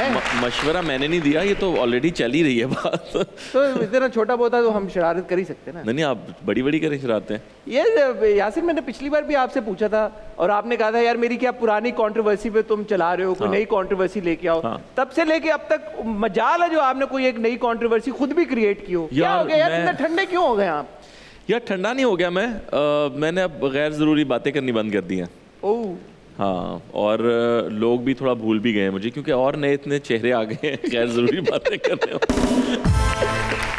म- मशवरा मैंने नहीं दिया ये तो ऑलरेडी चल ही रही है बात। तो इतना छोटा बहुत है तो हम शरारत कर ही सकते हैं ना। नहीं आप बड़ी बड़ी करें शरारते। हैं ये यासिर मैंने पिछली बार भी आपसे पूछा था और आपने कहा था यार मेरी क्या पुरानी कंट्रोवर्सी पे तुम चला रहे हो कोई हाँ। नई कंट्रोवर्सी लेके आओ? हाँ। तब से लेके अब तक मजाल है जो आपने कोई एक नई कंट्रोवर्सी खुद भी क्रिएट की हो। क्या हो गया? यार इतने ठंडे क्यों हो गए आप? यार ठंडा नहीं हो गया मैं। मैंने अब गैर ज़रूरी बातें करनी बंद कर दी हैं। हाँ और लोग भी थोड़ा भूल भी गए मुझे क्योंकि और नए इतने चेहरे आ गए हैं गैर ज़रूरी बातें करने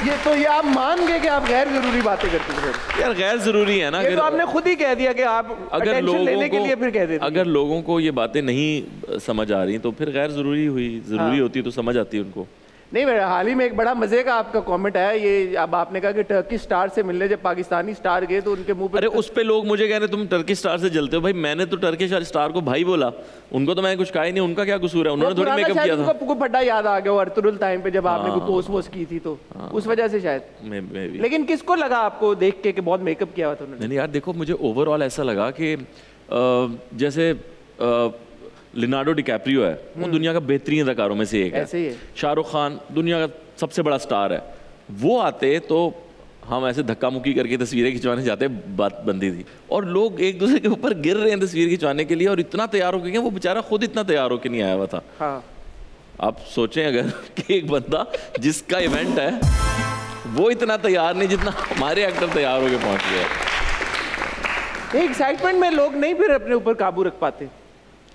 ये तो ये आप मान गए कि आप गैर ज़रूरी बातें करते थे। यार गैर ज़रूरी है ना ये तो आपने खुद ही कह दिया कि आप अगर लोगों लेने को के लिए फिर कह देते। अगर लोगों को ये बातें नहीं समझ आ रही तो फिर गैर ज़रूरी हुई ज़रूरी हाँ। होती तो समझ आती उनको। नहीं मेरा हाल ही में एक बड़ा मज़े का आपका कमेंट आया। ये अब आपने कहा कि टर्की स्टार से मिलने जब पाकिस्तानी स्टार गए तो उनके मुँह पे अरे उस पे लोग मुझे कह रहे तुम टर्की स्टार से जलते हो। भाई मैंने तो टर्की स्टार को भाई बोला। उनको तो मैंने कुछ कहा ही नहीं उनका क्या कसूर है? उन्होंने थोड़ी मेकअप किया था। उनको को याद आ गया अर्तुरुल टाइम पे जब आपने हाँ। कोई पोस्ट वोस्ट की थी तो। उस वजह से शायद। लेकिन किसको लगा आपको देख के बहुत मेकअप किया हुआ था उन्होंने? नहीं नहीं यार देखो मुझे ओवरऑल ऐसा लगा कि जैसे लिनार्डो डिकैप्रियो है वो दुनिया का बेहतरीन अदाकारों में से एक है। ऐसे ही है। शाहरुख खान दुनिया का सबसे बड़ा स्टार है। वो आते तो हम ऐसे धक्का मुक्की करके तस्वीरें खिंचवाने जाते बात बंदी थी। और लोग एक दूसरे के ऊपर गिर रहे हैं तस्वीर खिंचवाने के लिए और इतना तैयार हो गए वो बेचारा खुद इतना तैयार होकर नहीं आया हुआ था। हाँ। आप सोचें अगर *laughs* कि एक बंदा जिसका इवेंट है वो इतना तैयार नहीं जितना हमारे एक्टर तैयार होकर पहुँच गया। एक्साइटमेंट में लोग नहीं फिर अपने ऊपर काबू रख पाते।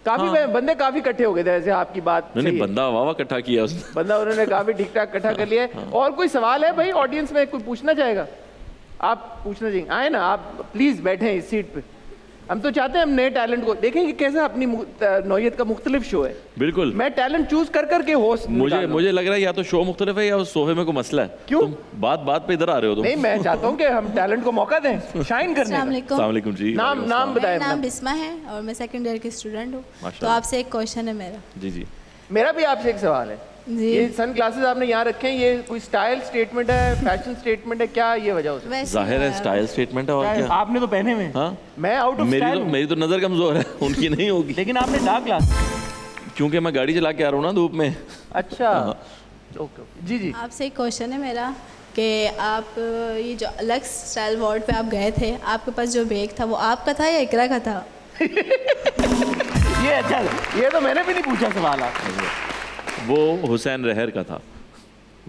काफ़ी हाँ। बंदे काफ़ी इकट्ठे हो गए थे ऐसे आपकी बात नहीं नहीं बंदा वाह इकट्ठा किया उसने। बंदा उन्होंने काफ़ी ठीक ठाक इकट्ठा कर लिया हाँ। और कोई सवाल है भाई ऑडियंस में कोई पूछना चाहेगा? आप पूछना चाहिए आए ना आप प्लीज़ बैठे इस सीट पे। हम तो चाहते हैं हम नए टैलेंट को देखें कि कैसा अपनी नोयत का मुख्तलिफ़ शो है। बिल्कुल। मैं टैलेंट चूज़ कर करके होस्ट मुझे मुझे लग रहा है या तो शो मुख्तलिफ़ है या उस सोफे में कोई मसला है। क्यों? तुम बात बात पे इधर आ रहे हो तुम। नहीं मैं चाहता हूँ कि हम टैलेंट को मौका दें शाइन करने का। जी। नाम नाम बताएँ नाम बिस्मा है और मैं सेकंड ईयर की स्टूडेंट हूँ। तो आपसे एक क्वेश्चन है मेरा। जी जी। मेरा भी आपसे एक सवाल है। ये सन ग्लासेस आपने यहाँ रखे हैं ये कोई स्टाइल स्टेटमेंट है फ़ैशन स्टेटमेंट है क्या ये वजह हो सकती ज़ाहिर है स्टाइल स्टेटमेंट है और क्या? आपने तो पहने हुए हैं। हाँ? मैं आउट ऑफ़ मेरी तो मेरी तो नज़र कमज़ोर है *laughs* उनकी नहीं होगी। लेकिन आपने डार्क ग्लास क्योंकि मैं गाड़ी चला के आ रहा हूँ ना धूप में। अच्छा। हाँ। Okay okay. जी जी। आपसे एक क्वेश्चन है मेरा कि आप ये जो अलग स्टाइल वार्ड पे आप गए थे आपके पास जो बैग था वो आपका था या इकरा का था? *laughs* ये अच्छा ये तो मैंने भी नहीं पूछा सवाल आप वो हुसैन रहर का था।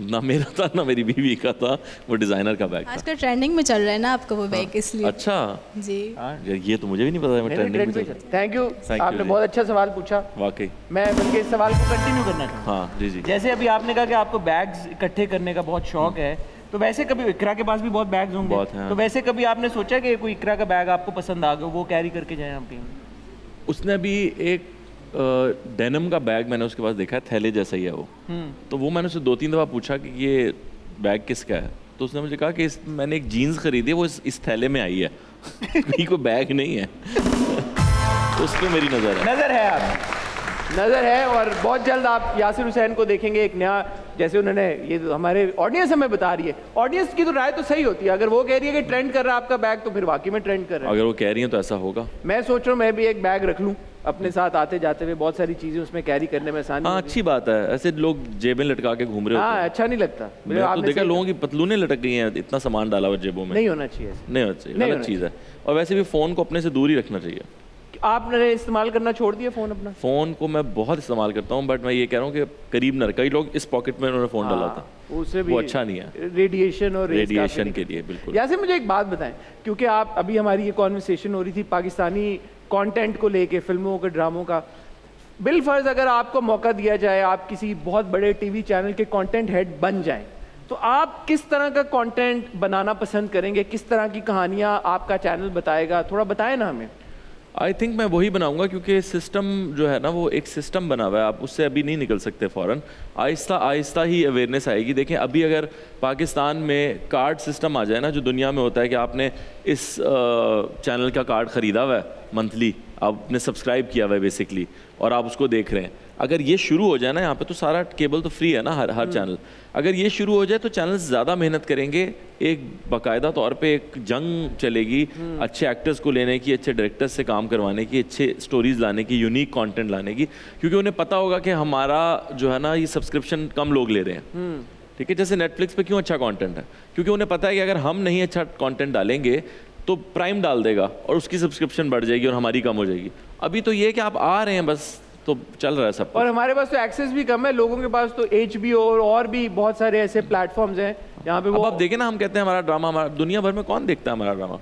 ना मेरा था ना मेरी बीवी का था वो डिज़ाइनर का बैग आजकल ट्रेंडिंग में चल रहा है ना आपका वो बैग इसलिए। अच्छा। जी। यार ये तो मुझे भी नहीं पता मैं ट्रेंडिंग में थैंक यू आपने बहुत अच्छा सवाल पूछा। वाकई। मैं बल्कि इस सवाल को कंटिन्यू करना चाहूँ हाँ। जी जी। जैसे अभी आपने कहा कि आपको बैग्स इकट्ठे करने का बहुत शौक है तो वैसे कभी इकरा के पास भी बहुत बैग्स होंगे? बहुत हैं, हाँ। तो वैसे कभी आपने सोचा कि कोई इकरा का बैग आपको पसंद आ गया वो कैरी करके जाए आप उसने अभी एक डेनम का बैग मैंने उसके पास देखा है थैले जैसा ही है वो। तो वो मैंने उससे दो तीन दफ़ा पूछा कि ये बैग किसका है? तो उसने मुझे कहा कि इस मैंने एक जीन्स खरीदी है वो इस, इस थैले में आई है। *laughs* कोई कोई बैग नहीं है। *laughs* उस पर मेरी नज़र है। नज़र है आप। नज़र है और बहुत जल्द आप यासिर हुसैन को देखेंगे एक नया जैसे उन्होंने ये तो हमारे ऑडियंस हमें बता रही है। ऑडियंस की तो राय तो सही होती है। अगर वो कह रही है कि ट्रेंड कर रहा है आपका बैग तो फिर वाकई में ट्रेंड कर रहा है। अगर वो कह रही है तो ऐसा होगा। मैं सोच रहा हूँ मैं भी एक बैग रख लूँ अपने साथ आते जाते हुए बहुत सारी चीज़ें उसमें कैरी करने में आसानी हाँ अच्छी बात है। ऐसे लोग जेबें लटका के घूम रहे होते हाँ हैं। अच्छा नहीं लगता। मैं तो देखा लोगों की पतलूनें लटक गई हैं इतना सामान डाला हुआ जेबों में। नहीं होना चाहिए नहीं होना चाहिए गलत चीज़ है। और वैसे भी फ़ोन को अपने से दूर ही रखना चाहिए। आपने इस्तेमाल करना छोड़ दिया फ़ोन अपना? फ़ोन को मैं बहुत इस्तेमाल करता हूँ बट मैं ये कह रहा हूँ कि करीब न कई लोग इस पॉकेट में उन्होंने फ़ोन डाला था। हाँ, उससे भी वो अच्छा नहीं है। रेडिएशन और रेडिएशन के लिए बिल्कुल। यहाँ से मुझे एक बात बताएँ क्योंकि आप अभी हमारी ये कॉन्वर्सेशन हो रही थी पाकिस्तानी कंटेंट को लेके फ़िल्मों के ड्रामों का। बिल फ़र्ज़ अगर आपको मौका दिया जाए आप किसी बहुत बड़े टीवी चैनल के कंटेंट हेड बन जाएँ तो आप किस तरह का कंटेंट बनाना पसंद करेंगे? किस तरह की कहानियाँ आपका चैनल बताएगा? थोड़ा बताएँ ना हमें। आई थिंक मैं वही बनाऊँगा क्योंकि सिस्टम जो है ना वो एक सिस्टम बना हुआ है। आप उससे अभी नहीं निकल सकते फ़ौरन। आहिस्ता आहिस्ता ही अवेयरनेस आएगी। देखें अभी अगर पाकिस्तान में कार्ड सिस्टम आ जाए ना, जो दुनिया में होता है कि आपने इस चैनल का कार्ड ख़रीदा हुआ है मंथली आपने सब्सक्राइब किया हुआ है बेसिकली और आप उसको देख रहे हैं। अगर ये शुरू हो जाए ना यहाँ पे तो सारा केबल तो फ्री है ना हर हर चैनल अगर ये शुरू हो जाए तो चैनल ज़्यादा मेहनत करेंगे एक बाकायदा तौर पे एक जंग चलेगी अच्छे एक्टर्स को लेने की अच्छे डायरेक्टर्स से काम करवाने की अच्छे स्टोरीज लाने की यूनिक कंटेंट लाने की क्योंकि उन्हें पता होगा कि हमारा जो है ना ये सब्सक्रिप्शन कम लोग ले रहे हैं। ठीक है जैसे नेटफ्लिक्स पे क्यों अच्छा कंटेंट है? क्योंकि उन्हें पता है कि अगर हम नहीं अच्छा कंटेंट डालेंगे तो प्राइम डाल देगा और उसकी सब्सक्रिप्शन बढ़ जाएगी और हमारी कम हो जाएगी। अभी तो ये कि आप आ रहे हैं बस तो चल रहा है सब। और हमारे पास तो एक्सेस भी कम है लोगों के पास तो एच और, और भी बहुत सारे ऐसे प्लेटफॉर्म्स हैं यहाँ पे अब वो आप देखें ना हम कहते हैं हमारा ड्रामा हमारा दुनिया भर में कौन देखता है हमारा ड्रामा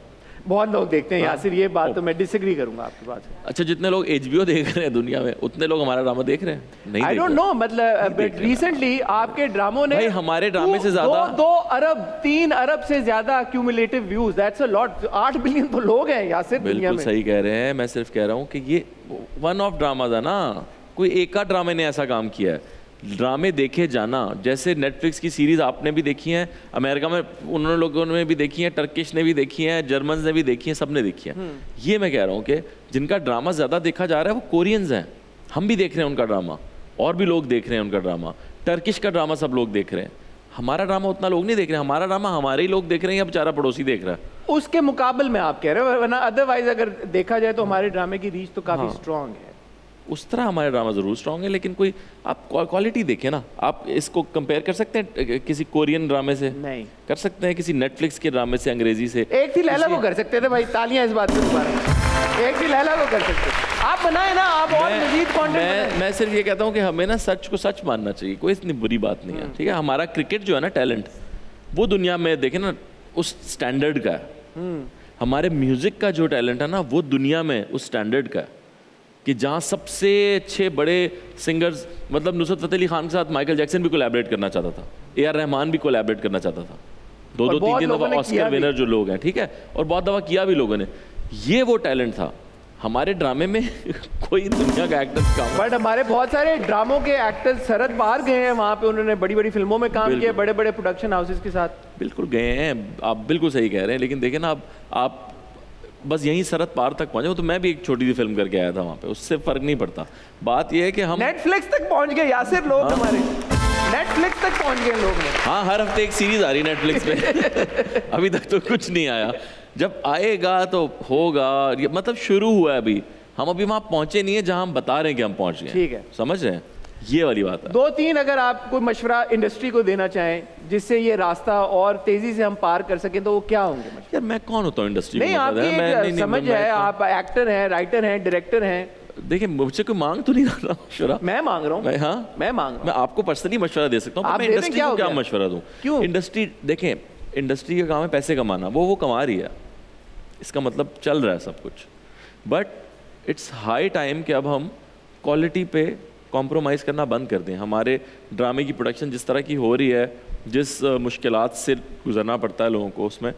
बहुत लोग देखते हैं यासिर ये बात तो मैं डिसएग्री करूँगा आपकी बात अच्छा जितने लोग एच देख रहे हैं दुनिया में उतने लोग हमारा ड्रामा देख रहे हैं? नहीं आई डोंट नो मतलब रिसेंटली आपके ड्रामों ने भाई, हमारे ड्रामे से ज्यादा- दो, अरब तीन अरब से ज़्यादा cumulative views that's a lot आठ बिलियन तो लोग हैं यासिर दुनिया में। सही कह रहे हैं मैं सिर्फ़ कह रहा हूँ कि ये वन ऑफ़ ड्रामा था ना। कोई एक आध ड्रामे ने ऐसा काम किया है। ड्रामे देखे जाना जैसे नेटफ्लिक्स की सीरीज़ आपने भी देखी हैं अमेरिका में उन्होंने लोगों ने भी देखी हैं टर्किश ने भी देखी हैं जर्मन ने भी देखी हैं सबने देखी हैं। ये मैं कह रहा हूँ कि जिनका ड्रामा ज़्यादा देखा जा रहा है वो कोरियंस हैं। हम भी देख रहे हैं उनका ड्रामा और भी लोग देख रहे हैं उनका ड्रामा। टर्किश का ड्रामा सब लोग देख रहे हैं। हमारा ड्रामा उतना लोग नहीं देख रहे हमारा ड्रामा हमारे ही लोग देख रहे हैं या बेचारा पड़ोसी देख रहा है। उसके मुकाबले में आप कह रहे हो वरना अदरवाइज़ अगर देखा जाए तो हमारे ड्रामे की रीच तो काफ़ी हाँ। स्ट्रांग है। उस तरह हमारे ड्रामा ज़रूर स्ट्रांग है लेकिन कोई आप क्वालिटी देखें ना आप इसको कंपेयर कर सकते हैं किसी कोरियन ड्रामे से? नहीं। कर सकते हैं किसी नेटफ्लिक्स के ड्रामे से अंग्रेज़ी से? एक थी लैला को कर सकते थे भाई तालियाँ इस बात पे दोबारा एक थी लैला को कर सकते आप बनाए ना आप और मजीद कंटेंट मैं मैं सिर्फ़ ये कहता हूँ कि हमें ना सच को सच मानना चाहिए कोई इतनी बुरी बात नहीं है ठीक है? हमारा क्रिकेट जो है ना टैलेंट वो दुनिया में देखे ना उस स्टैंडर्ड का है। हमारे म्यूज़िक का जो टैलेंट है ना वो दुनिया में उस स्टैंडर्ड का है। कि जहाँ सबसे अच्छे बड़े सिंगर्स मतलब नुसरत फतेह अली खान के साथ माइकल जैक्सन भी कोलैबोरेट करना चाहता था ए आर रहमान भी कोलैबोरेट करना चाहता था। दो दो तीन तीन दफ़ा ऑस्कर विनर जो लोग हैं ठीक है? और बहुत दफ़ा किया भी लोगों ने। ये वो टैलेंट था। हमारे ड्रामे में *laughs* कोई दुनिया का एक्टर काम बट हमारे बहुत सारे ड्रामों के एक्टर्स सरहद बाहर गए हैं वहाँ पे उन्होंने बड़ी बड़ी फ़िल्मों में काम किया बड़े बड़े प्रोडक्शन हाउसेस के साथ। बिल्कुल गए हैं आप बिल्कुल सही कह रहे हैं लेकिन देखिए ना आप आप बस यहीं सरहद पार तक पहुँचे तो मैं भी एक छोटी सी फ़िल्म करके आया था वहाँ पे उससे फ़र्क नहीं पड़ता। बात यह है कि हम नेटफ्लिक्स तक पहुँच गए यासिर लोग हाँ। हमारे। नेटफ्लिक्स तक पहुँच गए लोग। हाँ हर हफ़्ते एक सीरीज़ आ रही नेटफ्लिक्स पे। *laughs* अभी तक तो कुछ नहीं आया। जब आएगा तो होगा मतलब शुरू हुआ है अभी। हम अभी वहाँ पहुँचे नहीं है जहाँ हम बता रहे हैं कि हम पहुँच गए ठीक है। समझ रहे हैं? ये वाली बात है। दो तीन अगर आप कोई मशवरा इंडस्ट्री को देना चाहें जिससे ये रास्ता और तेज़ी से हम पार कर सकें तो वो क्या होंगे यार मैं कौन होता हूँ इंडस्ट्री नहीं आपकी एक समझ है आप एक्टर हैं राइटर हैं डायरेक्टर हैं। देखिए मुझसे कोई मांग तो नहीं रहा मशवरा। मैं मांग रहा हूँ। मैं हाँ? मैं मांग रहा मैं आपको पर्सनली मशवरा दे सकता हूँ मैं इंडस्ट्री को क्या मशवरा दूँ? क्यों? इंडस्ट्री देखें इंडस्ट्री का काम है पैसे कमाना वो वो कमा रही है। इसका मतलब चल रहा है सब कुछ। बट इट्स हाई टाइम कि अब हम क्वालिटी पे कॉम्प्रोमाइज़ करना बंद कर दें। हमारे ड्रामे की प्रोडक्शन जिस तरह की हो रही है जिस मुश्किल से गुजरना पड़ता है लोगों को उसमें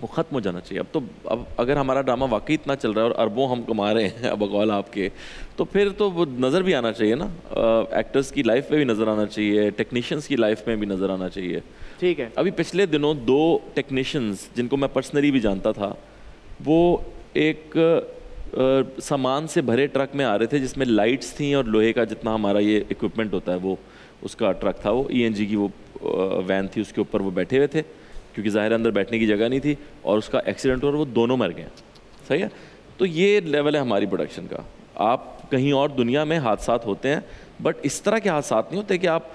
वो ख़त्म हो जाना चाहिए। अब तो अब अगर हमारा ड्रामा वाकई इतना चल रहा है और अरबों हम कमा रहे हैं अब अकवाल आपके तो फिर तो वो नज़र भी आना चाहिए ना। एक्टर्स की लाइफ में भी नज़र आना चाहिए टेक्नीशियंस की लाइफ में भी नज़र आना चाहिए। ठीक है। अभी पिछले दिनों दो टेक्नीशियंस जिनको मैं पर्सनली भी जानता था वो एक सामान से भरे ट्रक में आ रहे थे जिसमें लाइट्स थी और लोहे का जितना हमारा ये इक्विपमेंट होता है वो उसका ट्रक था वो। ईएनजी की वो वैन थी उसके ऊपर वो बैठे हुए थे क्योंकि ज़ाहिर अंदर बैठने की जगह नहीं थी और उसका एक्सीडेंट हुआ और वो दोनों मर गए। सही है? तो ये लेवल है हमारी प्रोडक्शन का। आप कहीं और दुनिया में हादसा होते हैं बट इस तरह के हादसा नहीं होते कि आप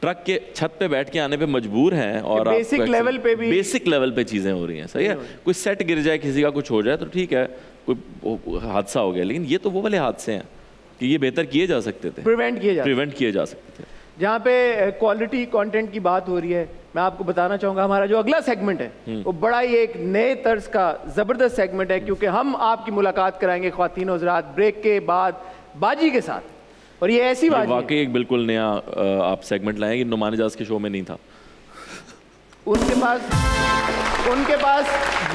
ट्रक के छत पे बैठ के आने पे मजबूर हैं और कि basic आपको level पे भी- बेसिक लेवल पे चीज़ें हो रही हैं सही है? कोई सेट गिर जाए किसी का कुछ हो जाए तो ठीक है। कोई हादसा हो गया लेकिन ये तो वो वाले हादसे हैं कि ये बेहतर किए जा सकते थे। प्रिवेंट किए जाते प्रिवेंट किए जा सकते थे। जहाँ पे क्वालिटी कंटेंट की बात हो रही है मैं आपको बताना चाहूँगा हमारा जो अगला सेगमेंट है वो बड़ा ही एक नए तर्ज का ज़बरदस्त सेगमेंट है क्योंकि हम आपकी मुलाकात कराएँगे खातिन हजरात ब्रेक के बाद बाजी के साथ। और ये ऐसी है, वाकई एक बिल्कुल नया आप सेगमेंट लाएँगे नुमान जाज के शो में नहीं था। उनके पास उनके पास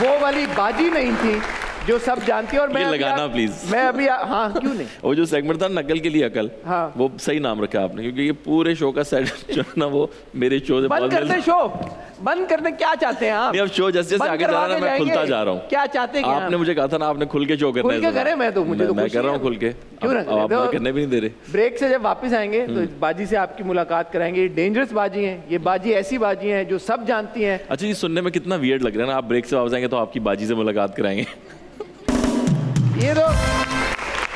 वो वाली बाजी नहीं थी जो सब जानती है और मैं लगाना प्लीज़। मैं अभी आ- हाँ क्यों नहीं? *laughs* वो जो सेगमेंट था नकल के लिए अकल हाँ। वो सही नाम रखा आपने क्योंकि ये पूरे शो का सेट *laughs* जो है ना वो मेरे शो से बंद बहुत कर दे मिल- शो बंद कर दे क्या चाहते हैं आप? नहीं अब शो जैसे जैसे आगे जा रहा है मैं खुलता जा रहा हूँ। क्या चाहते क्या आपने मुझे कहा था ना आपने खुल के शो करना है करें मैं तो, मुझे तो मैं कर रहा हूँ। खुल के। क्यों ना आप करने भी नहीं दे रहे। ब्रेक से जब वापस आएँगे तो इस बाजी से आपकी मुलाकात कराएँगे। ये डेंजरस बाजी है ये बाजी ऐसी बाजी है जो सब जानती है। अच्छा ये सुनने में कितना वियर्ड लग रहा है ना आप ब्रेक से वापस आएँगे तो आपकी बाजी से मुलाकात कराएँगे। *laughs* ये तो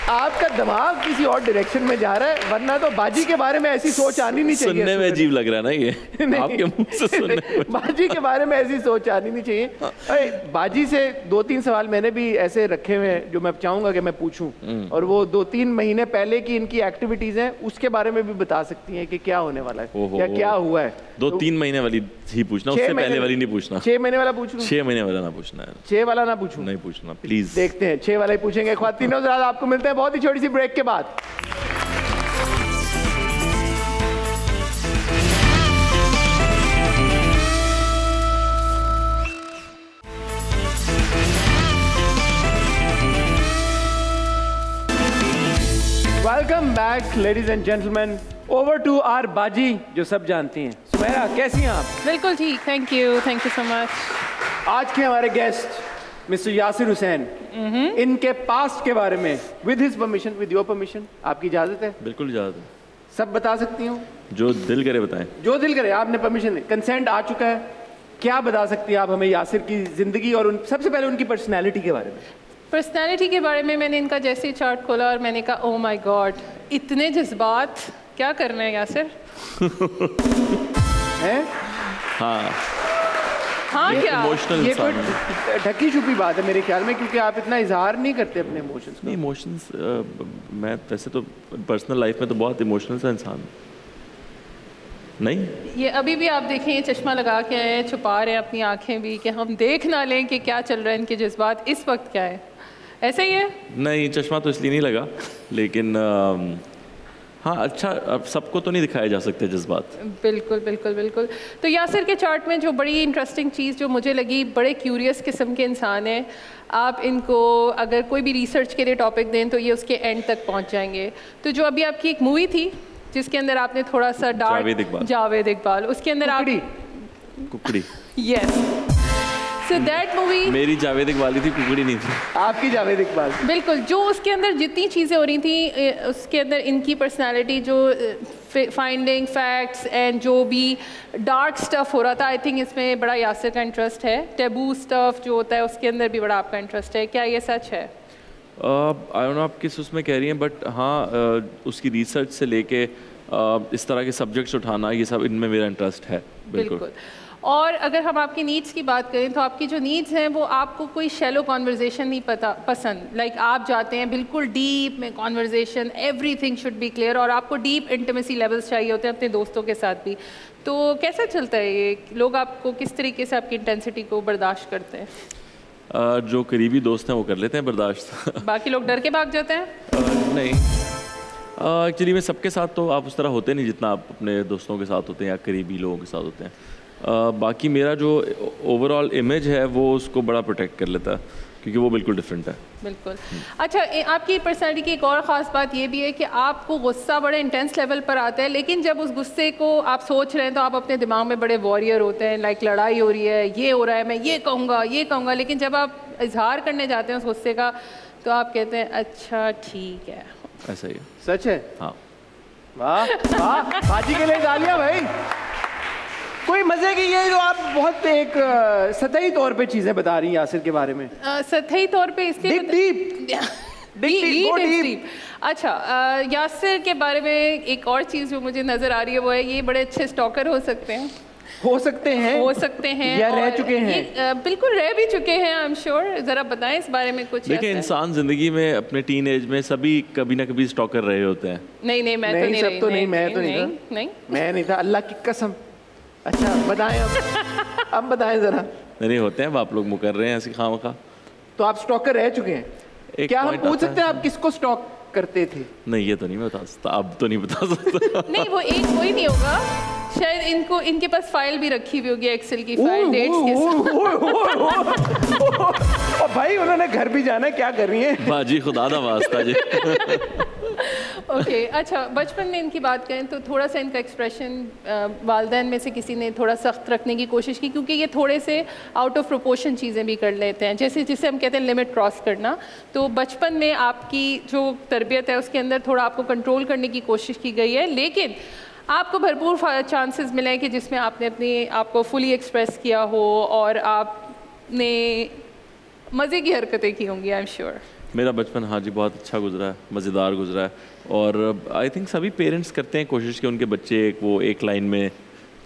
आपका दिमाग किसी और डायरेक्शन में जा रहा है वरना तो बाजी के बारे में ऐसी सोच आनी नहीं चाहिए सुनने में अजीब लग रहा है ना ये। *laughs* आपके मुँह से सुनने में। *laughs* बाजी के बारे में ऐसी सोच आनी नहीं चाहिए। अरे बाजी से दो तीन सवाल मैंने भी ऐसे रखे हुए हैं जो मैं चाहूँगा कि मैं पूछूँ। हम्म। और वो दो तीन महीने पहले की इनकी एक्टिविटीज़ हैं उसके बारे में भी बता सकती हैं कि क्या होने वाला है या क्या हुआ है। दो तीन महीने वाली ही पूछना उससे पहले वाली नहीं पूछना। छह महीने वाला पूछ छह महीने वाला ना पूछना है। छह वाला ना पूछूँ? नहीं पूछना प्लीज़ देखते हैं छह वाला ही पूछेंगे। खातिनों आपको मिलते हैं। बहुत ही छोटी सी ब्रेक के बाद। Welcome back ladies and gentleman over to our बाजी जो सब जानती हैं। सुमेरा कैसी हैं आप? बिल्कुल ठीक thank you thank you so much आज के हमारे गेस्ट मिस्टर यासिर हुसैन इनके पास्ट के बारे में with his permission with your permission आपकी इजाज़त है? बिल्कुल इजाज़त है। सब बता सकती हूँ? जो दिल करे बताएँ। जो दिल करे आपने परमिशन कंसेंट आ चुका है। क्या बता सकती हैं आप हमें यासिर की ज़िंदगी और उन सबसे पहले उनकी पर्सनैलिटी के बारे में? पर्सनैलिटी के बारे में मैंने इनका जैसे ही चार्ट खोला और मैंने कहा ओ माई गॉड इतने जज्बात क्या करना है यासिर? हैं? हाँ। हाँ क्या? इमोशनल ये कोई ढकी छुपी बात है मेरे ख्याल में क्योंकि आप इतना इजहार नहीं करते अपने इमोशंस नहीं इमोशंस मैं वैसे तो पर्सनल लाइफ में तो बहुत इमोशनल सा इंसान नहीं? ये अभी भी आप देखें ये चश्मा लगा के आए हैं छुपा रहे हैं अपनी आँखें भी कि हम देख ना लें कि क्या चल रहा है इनके जज्बात इस वक्त क्या है? ऐसा ही है? नहीं चश्मा तो इसलिए नहीं लगा लेकिन हाँ अच्छा अब सबको तो नहीं दिखाए जा सकते जज्बात बिल्कुल बिल्कुल बिल्कुल। तो यासिर के चार्ट में जो बड़ी इंटरेस्टिंग चीज़ जो मुझे लगी बड़े क्यूरियस किस्म के इंसान हैं आप इनको अगर कोई भी रिसर्च के लिए टॉपिक दें तो ये उसके एंड तक पहुँच जाएँगे। तो जो अभी आपकी एक मूवी थी जिसके अंदर आपने थोड़ा सा जावेद डार्क इकबाल। जावेद इकबाल उसके अंदर आप कुकड़ी। कुकड़ी। यस सो दैट मूवी मेरी जावेद इकबाल थी कुकड़ी नहीं थी। आपकी जावेद इकबाल। बिल्कुल जो उसके अंदर जितनी चीज़ें हो रही थी उसके अंदर इनकी पर्सनालिटी जो फाइंडिंग फैक्ट्स एंड जो भी डार्क स्टफ़ हो रहा था आई थिंक इसमें बड़ा यासिर का इंटरेस्ट है। टेबू स्टफ़ जो होता है उसके अंदर भी बड़ा आपका इंटरेस्ट है। क्या ये सच है? आई नो आप किस उसमें कह रही हैं बट हाँ uh, उसकी रिसर्च से लेके uh, इस तरह के सब्जेक्ट्स उठाना ये सब इनमें मेरा इंटरेस्ट है बिल्कुल, बिल्कुल। और अगर हम आपकी नीड्स की बात करें तो आपकी जो नीड्स हैं वो आपको कोई शैलो कॉन्वर्जेशन नहीं पता पसंद। लाइक like आप जाते हैं बिल्कुल डीप में conversation everything should be clear और आपको डीप इंटमेसी लेवल्स चाहिए होते हैं अपने दोस्तों के साथ भी। तो कैसा चलता है ये? लोग आपको किस तरीके से आपकी इंटेंसिटी को बर्दाश्त करते हैं? Uh, जो करीबी दोस्त हैं वो कर लेते हैं बर्दाश्त। *laughs* बाकी लोग डर के भाग जाते हैं? Uh, नहीं। एक्चुअली में सबके साथ तो आप उस तरह होते नहीं जितना आप अपने दोस्तों के साथ होते हैं या करीबी लोगों के साथ होते हैं। बाकी मेरा जो ओवरऑल इमेज है वो उसको बड़ा प्रोटेक्ट कर लेता है क्योंकि वो बिल्कुल डिफरेंट है। बिल्कुल। अच्छा ए, आपकी पर्सनैलिटी की एक और ख़ास बात ये भी है कि आपको गुस्सा बड़े इंटेंस लेवल पर आता है लेकिन जब उस गुस्से को आप सोच रहे हैं तो आप अपने दिमाग में बड़े वॉरियर होते हैं लाइक लड़ाई हो रही है ये हो रहा है मैं ये कहूँगा ये कहूँगा लेकिन जब आप इजहार करने जाते हैं उस गुस्से का तो आप कहते हैं अच्छा ठीक है। ऐसा ही। सच है? हाँ। वाह वाह बाजी के लिए गालियाँ भाई। कोई मज़े की ये जो आप बहुत एक सतही तौर पे चीज़ें बता रही हैं यासिर के बारे में। सतही तौर पे इसलिए *laughs* deep. अच्छा अ, यासिर के बारे में एक और चीज़ जो मुझे नज़र आ रही है वो है ये बड़े अच्छे स्टॉकर हो सकते हैं। हो सकते हैं। हो सकते हैं या रह चुके हैं। बिल्कुल रह भी चुके हैं आई एम श्योर ज़रा बताएँ इस बारे में कुछ देखिए इंसान ज़िंदगी में अपने टीन एज में सभी कभी ना कभी स्टॉकर रहे होते हैं। नहीं नहीं मैं नहीं, तो नहीं नहीं सब रही, तो नहीं मैं तो नहीं नहीं नहीं। मैं नहीं था। अल्लाह की कसम। अच्छा बताएँ अब। *laughs* अब बताएँ जरा। नहीं होते हैं अब आप लोग मुकर रहे हैं ऐसी खाम खा। तो आप स्टॉकर रह चुके हैं। क्या हम पूछ सकते हैं आप किसको स्टॉक करते थे? नहीं ये तो नहीं मैं बता सकता अब तो नहीं बता सकता। नहीं वो एक कोई नहीं होगा। शायद इनको इनके पास फ़ाइल भी रखी हुई होगी एक्सेल की फ़ाइल डेट्स के साथ। और भाई उन्होंने घर भी जाना है क्या कर रही हैं? बाजी खुदा दा वास्ता जी। ओके अच्छा बचपन में इनकी बात करें तो थोड़ा सा इनका एक्सप्रेशन वालदेन में से किसी ने थोड़ा सख्त रखने की कोशिश की क्योंकि ये थोड़े से आउट ऑफ़ प्रोपोर्शन चीज़ें भी कर लेते हैं। जैसे जिसे हम कहते हैं लिमिट क्रॉस करना तो बचपन में आपकी जो तरबियत है उसके अंदर थोड़ा आपको कंट्रोल करने की कोशिश की गई है लेकिन आपको भरपूर चांसेस मिले हैं कि जिसमें आपने अपनी आपको फुली एक्सप्रेस किया हो और आपने मज़े की हरकतें की होंगी आई एम श्योर मेरा बचपन हाँ जी बहुत अच्छा गुजरा है मज़ेदार गुजरा है और आई थिंक सभी पेरेंट्स करते हैं कोशिश कि उनके बच्चे एक वो एक लाइन में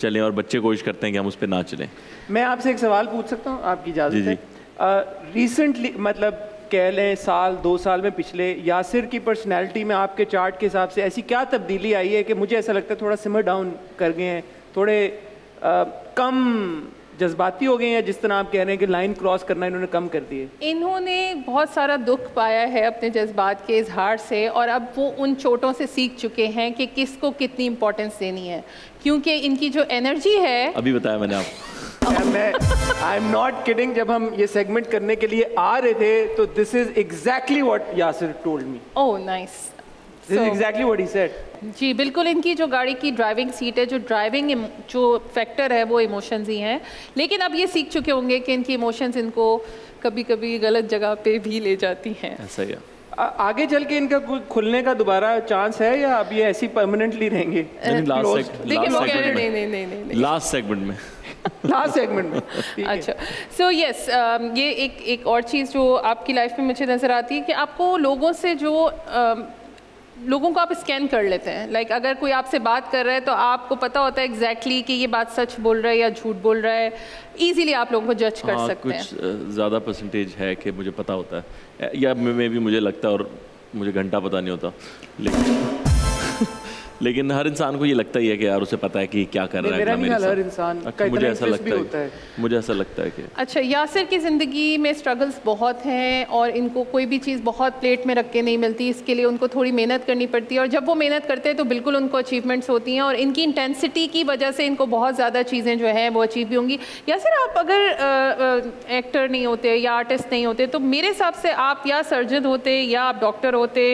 चलें और बच्चे कोशिश करते हैं कि हम उस पर ना चलें। मैं आपसे एक सवाल पूछ सकता हूँ आपकी जी, इजाज़त जी। है रिसेंटली मतलब कह लें साल दो साल में पिछले यासिर की पर्सनैलिटी में आपके चार्ट के हिसाब से ऐसी क्या तब्दीली आई है कि मुझे ऐसा लगता है थोड़ा सिमर डाउन कर गए हैं? थोड़े अ, कम जज्बाती हो गए हैं जिस तरह आप कह रहे हैं कि लाइन क्रॉस करना इन्होंने कम कर दिए। इन्होंने बहुत सारा दुख पाया है अपने जज्बात के इजहार से और अब वो उन चोटों से सीख चुके हैं कि किसको कितनी इम्पोर्टेंस देनी है। क्योंकि इनकी जो एनर्जी है अभी बताया मैंने आपको। मैं आई एम नॉट किडिंग जब हम ये सेगमेंट करने के लिए आ रहे थे तो this is exactly what Yasir told me oh nice this is exactly what he said जी बिल्कुल इनकी जो गाड़ी की ड्राइविंग सीट है जो ड्राइविंग जो फैक्टर है वो इमोशंस ही हैं। लेकिन अब ये सीख चुके होंगे कि इनकी इमोशंस इनको कभी कभी गलत जगह पे भी ले जाती हैं। ऐसा ही है। आगे चल के इनका कोई खुलने का दोबारा चांस है या अब ये ऐसी परमानेंटली रहेंगे? लास्ट लेकिन वो कह रहे सेगमेंट में। नहीं नहीं नहीं नहीं। लास्ट सेगमेंट में। *laughs* लास्ट सेगमेंट में ठीक है। अच्छा सो यस ये एक एक और चीज़ जो आपकी लाइफ में मुझे नज़र आती है कि आपको लोगों से जो um, लोगों को आप स्कैन कर लेते हैं। लाइक like, अगर कोई आपसे बात कर रहा है तो आपको पता होता है एग्जैक्टली exactly कि ये बात सच बोल रहा है या झूठ बोल रहा है। इजीली आप लोगों को जज कर हाँ सकते हैं। कुछ अ, ज़्यादा परसेंटेज है कि मुझे पता होता है। या मे भी मुझे लगता है और मुझे घंटा पता नहीं होता। लेकिन लेकिन हर इंसान को ये लगता ही है कि यार उसे पता है कि क्या कर रहा है मेरा नहीं मेरे हर इंसान अच्छा, का मुझे ऐसा लगता होता है है। मुझे ऐसा लगता है कि अच्छा यासिर की ज़िंदगी में स्ट्रगल्स बहुत हैं और इनको कोई भी चीज़ बहुत प्लेट में रख के नहीं मिलती इसके लिए उनको थोड़ी मेहनत करनी पड़ती है और जब वो मेहनत करते हैं तो बिल्कुल उनको अचीवमेंट्स होती हैं और इनकी इंटेंसिटी की वजह से इनको बहुत ज़्यादा चीज़ें जो हैं वो अचीव भी होंगी। यासिर आप अगर एक्टर नहीं होते या आर्टिस्ट नहीं होते तो मेरे हिसाब से आप या सर्जन होते या आप डॉक्टर होते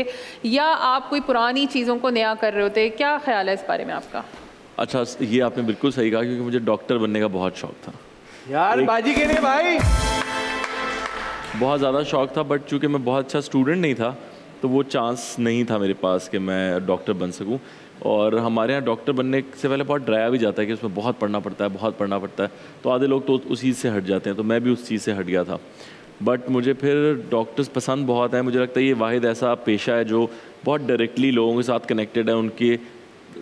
या आप कोई पुरानी चीज़ों को नया कर रहे होते क्या ख्याल है इस बारे में आपका? अच्छा ये आपने बिल्कुल सही कहा क्योंकि मुझे डॉक्टर बनने का बहुत शौक था। यार बाजी के लिए भाई। बहुत ज़्यादा शौक था बट चूँकि मैं बहुत अच्छा स्टूडेंट नहीं था तो वो चांस नहीं था मेरे पास कि मैं डॉक्टर बन सकूँ। और हमारे यहाँ डॉक्टर बनने से पहले बहुत डराया भी जाता है कि उसमें बहुत पढ़ना पड़ता है बहुत पढ़ना पड़ता है। तो आधे लोग तो उसी से हट जाते हैं तो मैं भी उस चीज़ से हट गया था। बट मुझे फिर डॉक्टर्स पसंद बहुत हैं। मुझे लगता है ये वाहिद ऐसा पेशा है जो बहुत डायरेक्टली लोगों के साथ कनेक्टेड है उनके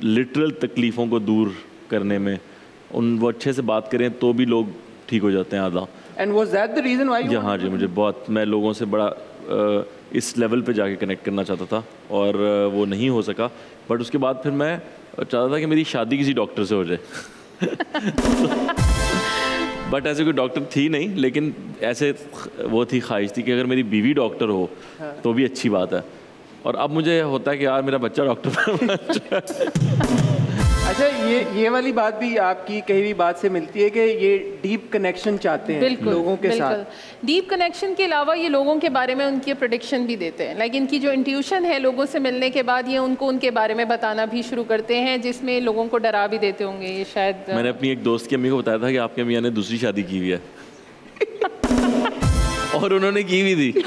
लिटरल तकलीफ़ों को दूर करने में। उन वो अच्छे से बात करें तो भी लोग ठीक हो जाते हैं आधा। And was that the reason why जी हाँ जी मुझे बहुत मैं लोगों से बड़ा इस लेवल पे जाके कनेक्ट करना चाहता था और वो नहीं हो सका। बट उसके बाद फिर मैं चाहता था कि मेरी शादी किसी डॉक्टर से हो जाए। *laughs* बट ऐसे कोई डॉक्टर थी नहीं लेकिन ऐसे वो थी ख्वाहिश थी कि अगर मेरी बीवी डॉक्टर हो तो भी अच्छी बात है। और अब मुझे होता है कि यार मेरा बच्चा डॉक्टर अच्छा ये ये वाली बात भी आपकी कही हुई बात से मिलती है कि ये डीप कनेक्शन चाहते हैं लोगों के साथ। डीप कनेक्शन के अलावा ये लोगों के बारे में उनकी प्रोडिक्शन भी देते हैं। लाइक इनकी जो इंट्यूशन है लोगों से मिलने के बाद ये उनको उनके बारे में बताना भी शुरू करते हैं जिसमें लोगों को डरा भी देते होंगे ये शायद मैंने अपनी एक दोस्त की अम्मी को बताया था कि आपके मियाँ ने दूसरी शादी की हुई है। *laughs* और उन्होंने की भी थी।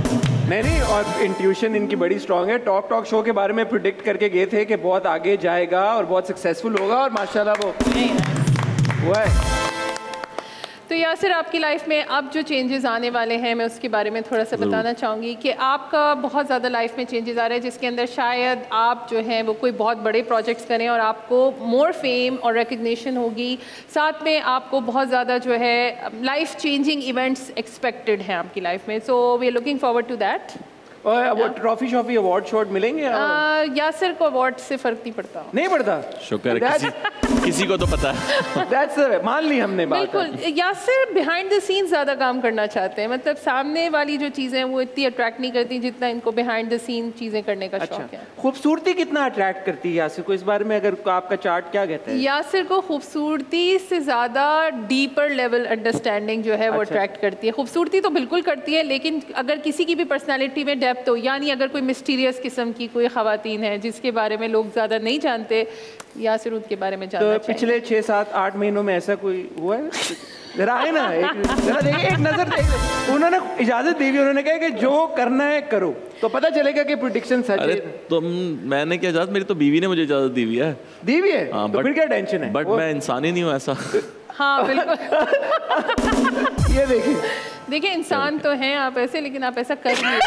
*laughs* नहीं नहीं और इंट्यूशन इनकी बड़ी स्ट्रांग है। टॉक टॉक शो के बारे में प्रिडिक्ट करके गए थे कि बहुत आगे जाएगा और बहुत सक्सेसफुल होगा और माशाल्लाह वो हुआ है। तो यासिर आपकी लाइफ में अब जो चेंजेस आने वाले हैं मैं उसके बारे में थोड़ा सा बताना चाहूँगी कि आपका बहुत ज़्यादा लाइफ में चेंजेस आ रहे हैं जिसके अंदर शायद आप जो हैं वो कोई बहुत बड़े प्रोजेक्ट्स करें और आपको मोर फेम और रिकग्निशन होगी। साथ में आपको बहुत ज़्यादा जो है लाइफ चेंजिंग इवेंट्स एक्सपेक्टेड हैं आपकी लाइफ में। So we are looking forward to that और वो ट्रॉफी शॉफी अवार्ड शॉर्ट मिलेंगे या- यासिर को अवार्ड से फ़र्क नहीं पड़ता। नहीं पड़ता? शुक्र है किसी किसी को तो पता है। *laughs* दैट्स मान ली हमने बात। बिल्कुल यासिर बिहाइंड द सीन ज़्यादा काम करना चाहते हैं। मतलब सामने वाली जो चीज़ें हैं वो इतनी अट्रैक्ट नहीं करती जितना इनको बिहाइंड द सीन चीज़ें करने का अच्छा। शौक है। खूबसूरती कितना अट्रैक्ट करती है यासिर को? इस बारे में अगर आपका चार्ट क्या कहता है? यासिर को खूबसूरती से ज़्यादा डीपर लेवल अंडरस्टैंडिंग जो है वो अच्छा। अट्रैक्ट करती है। खूबसूरती तो बिल्कुल करती है लेकिन अगर किसी की भी पर्सनैलिटी में डेप्थ हो यानी अगर कोई मिस्टीरियस किस्म की कोई खातन है जिसके बारे में लोग ज़्यादा नहीं जानते यासिर उनके बारे में तो पिछले छह सात आठ महीनों में ऐसा कोई हुआ है? जरा आए ना एक जरा देखिए एक नज़र देखिए उन्होंने इजाज़त दी हुई उन्होंने कहा कि जो करना है करो। तो पता चलेगा कि प्रिडिक्शन सच अरे है। तुम मैंने क्या इजाज़त मेरी तो बीवी ने मुझे इजाज़त दी हुई है। दी हुई है? हाँ, तो फिर क्या टेंशन है? बट मैं इंसान ही नहीं हूँ ऐसा। हाँ बिल्कुल। *laughs* ये देखिए। देखिए इंसान तो हैं आप ऐसे लेकिन आप ऐसा कर नहीं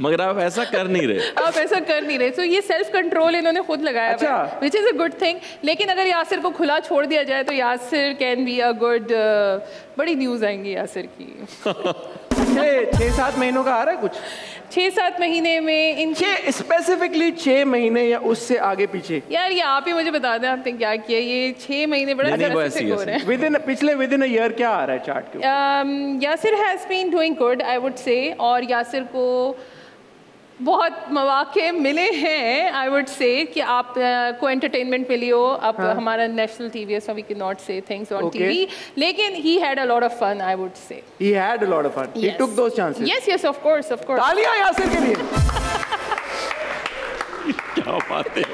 मगर आप ऐसा कर नहीं रहे। आप ऐसा कर नहीं रहे। सो so, ये सेल्फ कंट्रोल इन्होंने खुद लगाया अच्छा। Which is a good thing लेकिन अगर यासिर को खुला छोड़ दिया जाए तो Yasir can be a good बड़ी न्यूज़ आएँगी यासिर की। *laughs* छह छह सात महीनों का आ रहा है कुछ? छः सात महीने में इन छः स्पेसिफिकली छः महीने या उससे आगे पीछे? यार ये आप ही मुझे बता दें आपने क्या किया? ये छः महीने बड़ा हो विद इन पिछले विद इन ईयर क्या आ रहा है चार्ट के um, Yasir has been doing good I would say और यासिर को बहुत मौके मिले हैं आई वुड से कि आप uh, को एंटरटेनमेंट मिली हो। अब हमारा नेशनल टीवी है so we can not say things on Okay. TV लेकिन he had a lot of fun I would say he had a lot of fun he took those chances yes yes of course of course तालियाँ यासिर के लिए। *laughs* क्या बात है?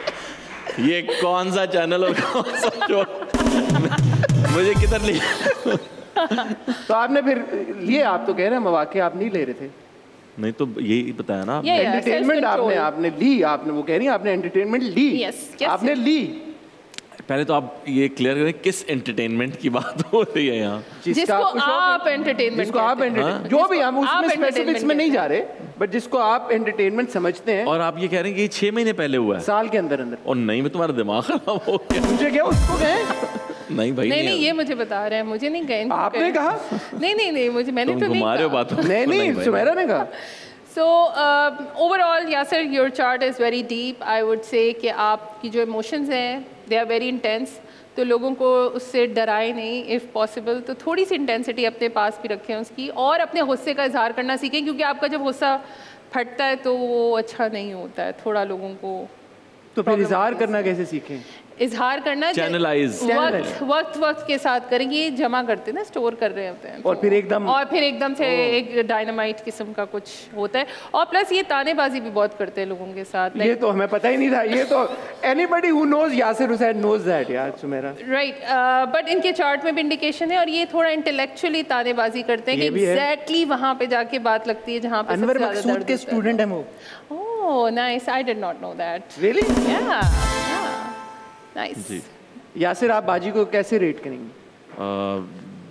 ये कौन सा चैनल और कौन सा शो *laughs* मुझे किधर लिया *laughs* तो आपने फिर लिए आप तो कह रहे हैं मौके आप नहीं ले रहे थे। नहीं तो यही बताया ना आपने। Yeah, yeah, एंटरटेनमेंट आपने आपने ली आपने वो कह रही आपने एंटरटेनमेंट ली। Yes, yes, आपने yes. ली। पहले तो आप ये क्लियर करें किस एंटरटेनमेंट की बात हो रही है यहाँ? जिसको आपको शौक है- आप जिसको आप हैं। entertain- जो भी हम उसमें स्पेसिफिक्स में नहीं जा रहे बट जिसको आप एंटरटेनमेंट समझते हैं। और आप ये कह रहे हैं कि ये छह महीने पहले हुआ है। साल के अंदर अंदर। और नहीं मैं तुम्हारा दिमाग खराब हो गया। मुझे क्या उसको कहें? नहीं भाई नहीं नहीं ये मुझे बता रहे हैं मुझे नहीं गए आपने कहा? नहीं नहीं नहीं मुझे मैंने तो नहीं हो कहा। बातों। नहीं नहीं सुमेरा ने कहा। So overall Yasir your chart is very deep I would say कि आपकी जो इमोशंस हैं दे आर वेरी इंटेंस तो लोगों को उससे डराए नहीं इफ़ पॉसिबल तो थोड़ी सी इंटेंसिटी अपने पास भी रखें उसकी और अपने गुस्से का इजहार करना सीखें क्योंकि आपका जब गुस्सा फटता है तो वो अच्छा नहीं होता है थोड़ा लोगों को तो फिर इजहार करना कैसे सीखें? इजहार करना Channelize. वक्त वक्त वक्त के साथ करेंगे ये जमा करते हैं ना स्टोर कर रहे होते हैं। और तो- फिर एकदम- और फिर एकदम से एक डायनामाइट किस्म का कुछ होता है। और प्लस ये तानेबाजी भी बहुत करते हैं लोगों के साथ ये तो हमें पता ही नहीं था ये तो anybody who knows Yasir Hussain knows that यार सुमेरा। राइट बट इनके चार्ट में भी इंडिकेशन है और ये थोड़ा इंटेलेक्चुअली तानेबाजी करते हैं कि एग्जैक्टली वहाँ पे जाके बात लगती है जहाँ पे अनवर मकसूद के। स्टूडेंट हैं। वो। ओह nice I did not know that really yeah nice जी। यासिर आप बाजी को कैसे रेट करेंगे?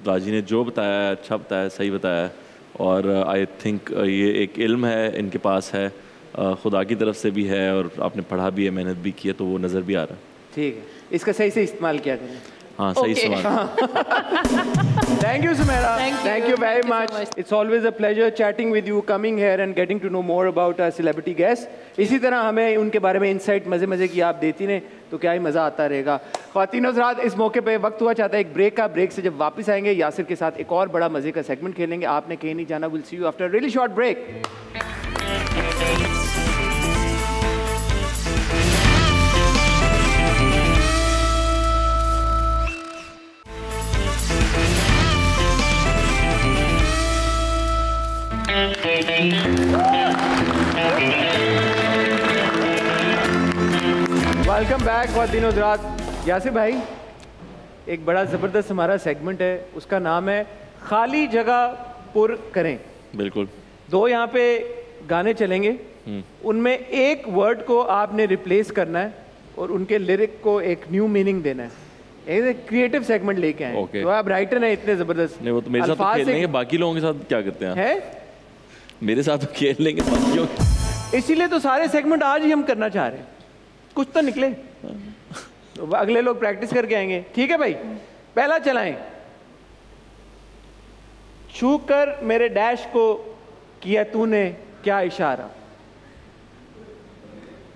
बाजी ने जो बताया अच्छा बताया सही बताया और आई थिंक ये एक इल्म है इनके पास है uh, खुदा की तरफ़ से भी है और आपने पढ़ा भी है मेहनत भी की है तो वो नज़र भी आ रहा है। ठीक है। इसका सही से इस्तेमाल किया करें? हाँ सही सवाल। Thank you Sumera thank you very much it's always a pleasure chatting with you coming here and getting to know more about our celebrity guest इसी तरह हमें उनके बारे में इनसाइट मज़े मज़े की आप देती रहे तो क्या ही मज़ा आता रहेगा। खातिन हजरात इस मौके पे वक्त हुआ चाहता है एक ब्रेक का ब्रेक से जब वापस आएँगे यासिर के साथ एक और बड़ा मज़े का सेगमेंट खेलेंगे। आपने कहीं नहीं जाना will see you after really short break. Welcome back खातिन हजरात यासिर भाई एक बड़ा ज़बरदस्त हमारा सेगमेंट है। उसका नाम है खाली जगह पुर करें। बिल्कुल। दो यहाँ पे गाने चलेंगे। उनमें एक वर्ड को आपने रिप्लेस करना है और उनके लिरिक को एक न्यू मीनिंग देना है। क्रिएटिव सेगमेंट लेके आए Okay. तो आप राइटर हैं इतने ज़बरदस्त। नहीं वो तो मेरे साथ तो अल्फाज खेल से- बाकी लोगों के साथ क्या करते हैं है? मेरे साथ तो खेल लेंगे बाकियों इसीलिए तो सारे सेगमेंट आज ही हम करना चाह रहे हैं। कुछ तो निकले। तो अगले लोग प्रैक्टिस करके आएँगे। ठीक है भाई? पहला चलाएँ। छू कर मेरे डैश को किया तूने क्या इशारा?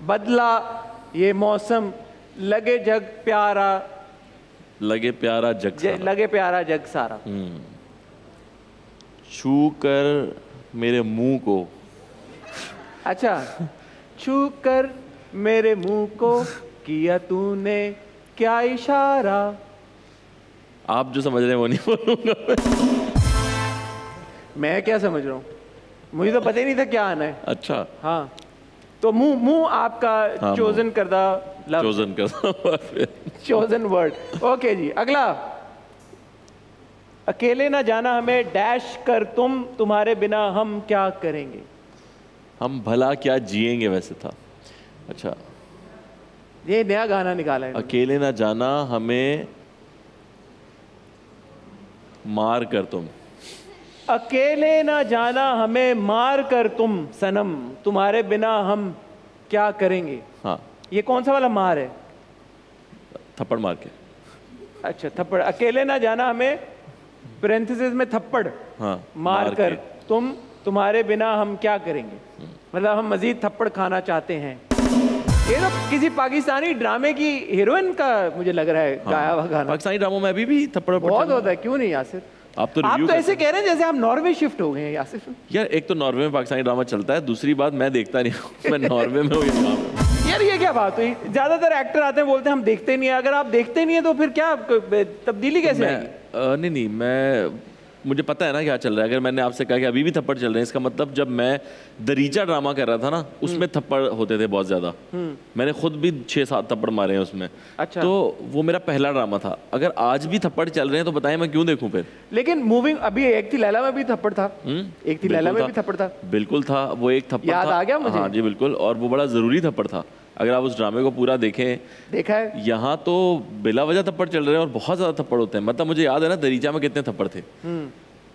बदला ये मौसम लगे जग प्यारा। लगे प्यारा जग सारा। लगे प्यारा जग सारा। छू कर मेरे मुँह को। अच्छा छू कर मेरे मुँह को किया तूने क्या इशारा? आप जो समझ रहे हैं वो नहीं बोलूँगा मैं। क्या समझ रहा हूँ? मुझे तो पता ही नहीं था क्या आना है। अच्छा। हाँ तो मुँह मुँह आपका हाँ, चोजन करदा चोजन कर चोजन वर्ड ओके जी अगला। अकेले ना जाना हमें डैश कर तुम तुम्हारे बिना हम क्या करेंगे? हम भला क्या जिएँगे वैसे था। अच्छा। ये नया गाना निकाला है। अकेले ना जाना हमें मार कर तुम। अकेले ना जाना हमें मार कर तुम सनम तुम्हारे बिना हम क्या करेंगे? हाँ। ये कौन सा वाला मार है? थप्पड़ मार के। अच्छा थप्पड़। अकेले ना जाना हमें पेरेंथिसिस में थप्पड़ हाँ मार मार कर तुम तुम्हारे बिना हम क्या करेंगे? मतलब हम मजीद थप्पड़ खाना चाहते हैं। ये तो किसी पाकिस्तानी ड्रामे की हीरोइन का मुझे लग रहा है हाँ। गाया हुआ गाना। पाकिस्तानी ड्रामों में अभी भी थप्पड़ बहुत होता है क्यों नहीं यासिर? आप तो आप तो ऐसे कह रहे हैं जैसे आप नॉर्वे शिफ्ट हो गए यासिर। यार एक तो नॉर्वे में पाकिस्तानी ड्रामा चलता है दूसरी बात मैं देखता नहीं हूँ मैं नॉर्वे में हूँ। यार ये क्या बात हुई? ज़्यादातर एक्टर आते हैं बोलते हैं हम देखते नहीं है। अगर आप देखते नहीं है तो फिर क्या तब्दीली कैसे आएगी? नहीं नहीं मैं मुझे पता है ना क्या चल रहा है। अगर मैंने आपसे कहा कि अभी भी थप्पड़ चल रहे हैं इसका मतलब जब मैं दरीजा ड्रामा कर रहा था ना उसमें थप्पड़ होते थे बहुत ज़्यादा। मैंने खुद भी छः सात थप्पड़ मारे हैं उसमें। अच्छा। तो वो मेरा पहला ड्रामा था। अगर आज भी थप्पड़ चल रहे हैं तो बताएँ मैं क्यों देखूँ फिर? लेकिन मूविंग अभी एक थी लैला में भी थप्पड़ था। हम्म? एक थी लैला में भी थप्पड़ था। बिल्कुल था वो एक थप्पड़ याद आ गया मुझे? हाँ जी बिल्कुल और वो बड़ा ज़रूरी थप्पड़ था। अगर आप उस ड्रामे को पूरा देखें देखा है? यहाँ तो बिला वजह थप्पड़ चल रहे हैं और बहुत ज़्यादा थप्पड़ होते हैं। मतलब मुझे याद है ना दरीजा में कितने थप्पड़ थे।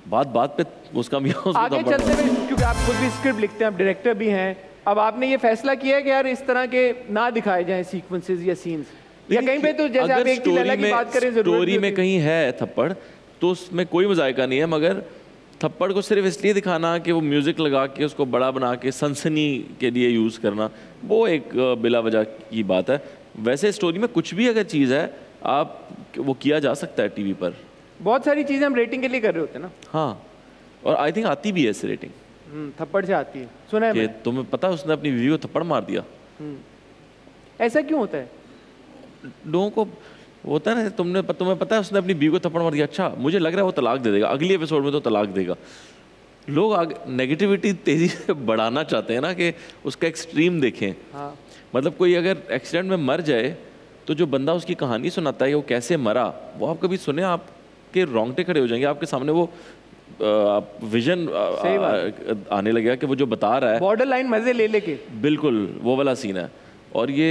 बात बात पे उसका भी उसको आगे चलते हुए क्योंकि आप खुद भी स्क्रिप्ट लिखते हैं आप डायरेक्टर भी हैं अब आपने ये फैसला किया है कि यार इस तरह के ना दिखाए जाए सीक्वेंसेस या सीन्स या कहीं पे तो जैसे आप एक स्टोरी की में बात करें स्टोरी में कहीं है थप्पड़ तो उसमें कोई मजायका नहीं है मगर थप्पड़ को सिर्फ़ इसलिए दिखाना कि वो म्यूज़िक लगा के उसको बड़ा बना के सनसनी के लिए यूज़ करना। वो एक बिला वजह की बात है। वैसे स्टोरी में कुछ भी अगर चीज़ है आप वो किया जा सकता है टीवी पर। बहुत सारी चीज़ें हम रेटिंग के लिए कर रहे होते हैं ना। हाँ और आई थिंक आती भी है ऐसे रेटिंग हम्म, थप्पड़ से आती है। सुना है तुम्हें पता है उसने अपनी बीवी को थप्पड़ मार दिया? ऐसा क्यों होता है? लोगों को होता है ना तुमने तुम्हें पता है उसने अपनी बीवी को थप्पड़ मार दिया? अच्छा मुझे लग रहा है वो तलाक दे देगा। अगली एपिसोड में तो तलाक देगा। लोग आगे नेगेटिविटी तेज़ी से बढ़ाना चाहते हैं ना कि उसका एक्सट्रीम देखें। हाँ। मतलब कोई अगर एक्सीडेंट में मर जाए तो जो बंदा उसकी कहानी सुनाता है कि वो कैसे मरा वो आप कभी सुने आपके रोंगटे खड़े हो जाएँगे आपके सामने वो विजन बात। आने लगेगा कि वो जो बता रहा है। बॉर्डर लाइन मज़े ले लेके। बिल्कुल वो वाला सीन है। और ये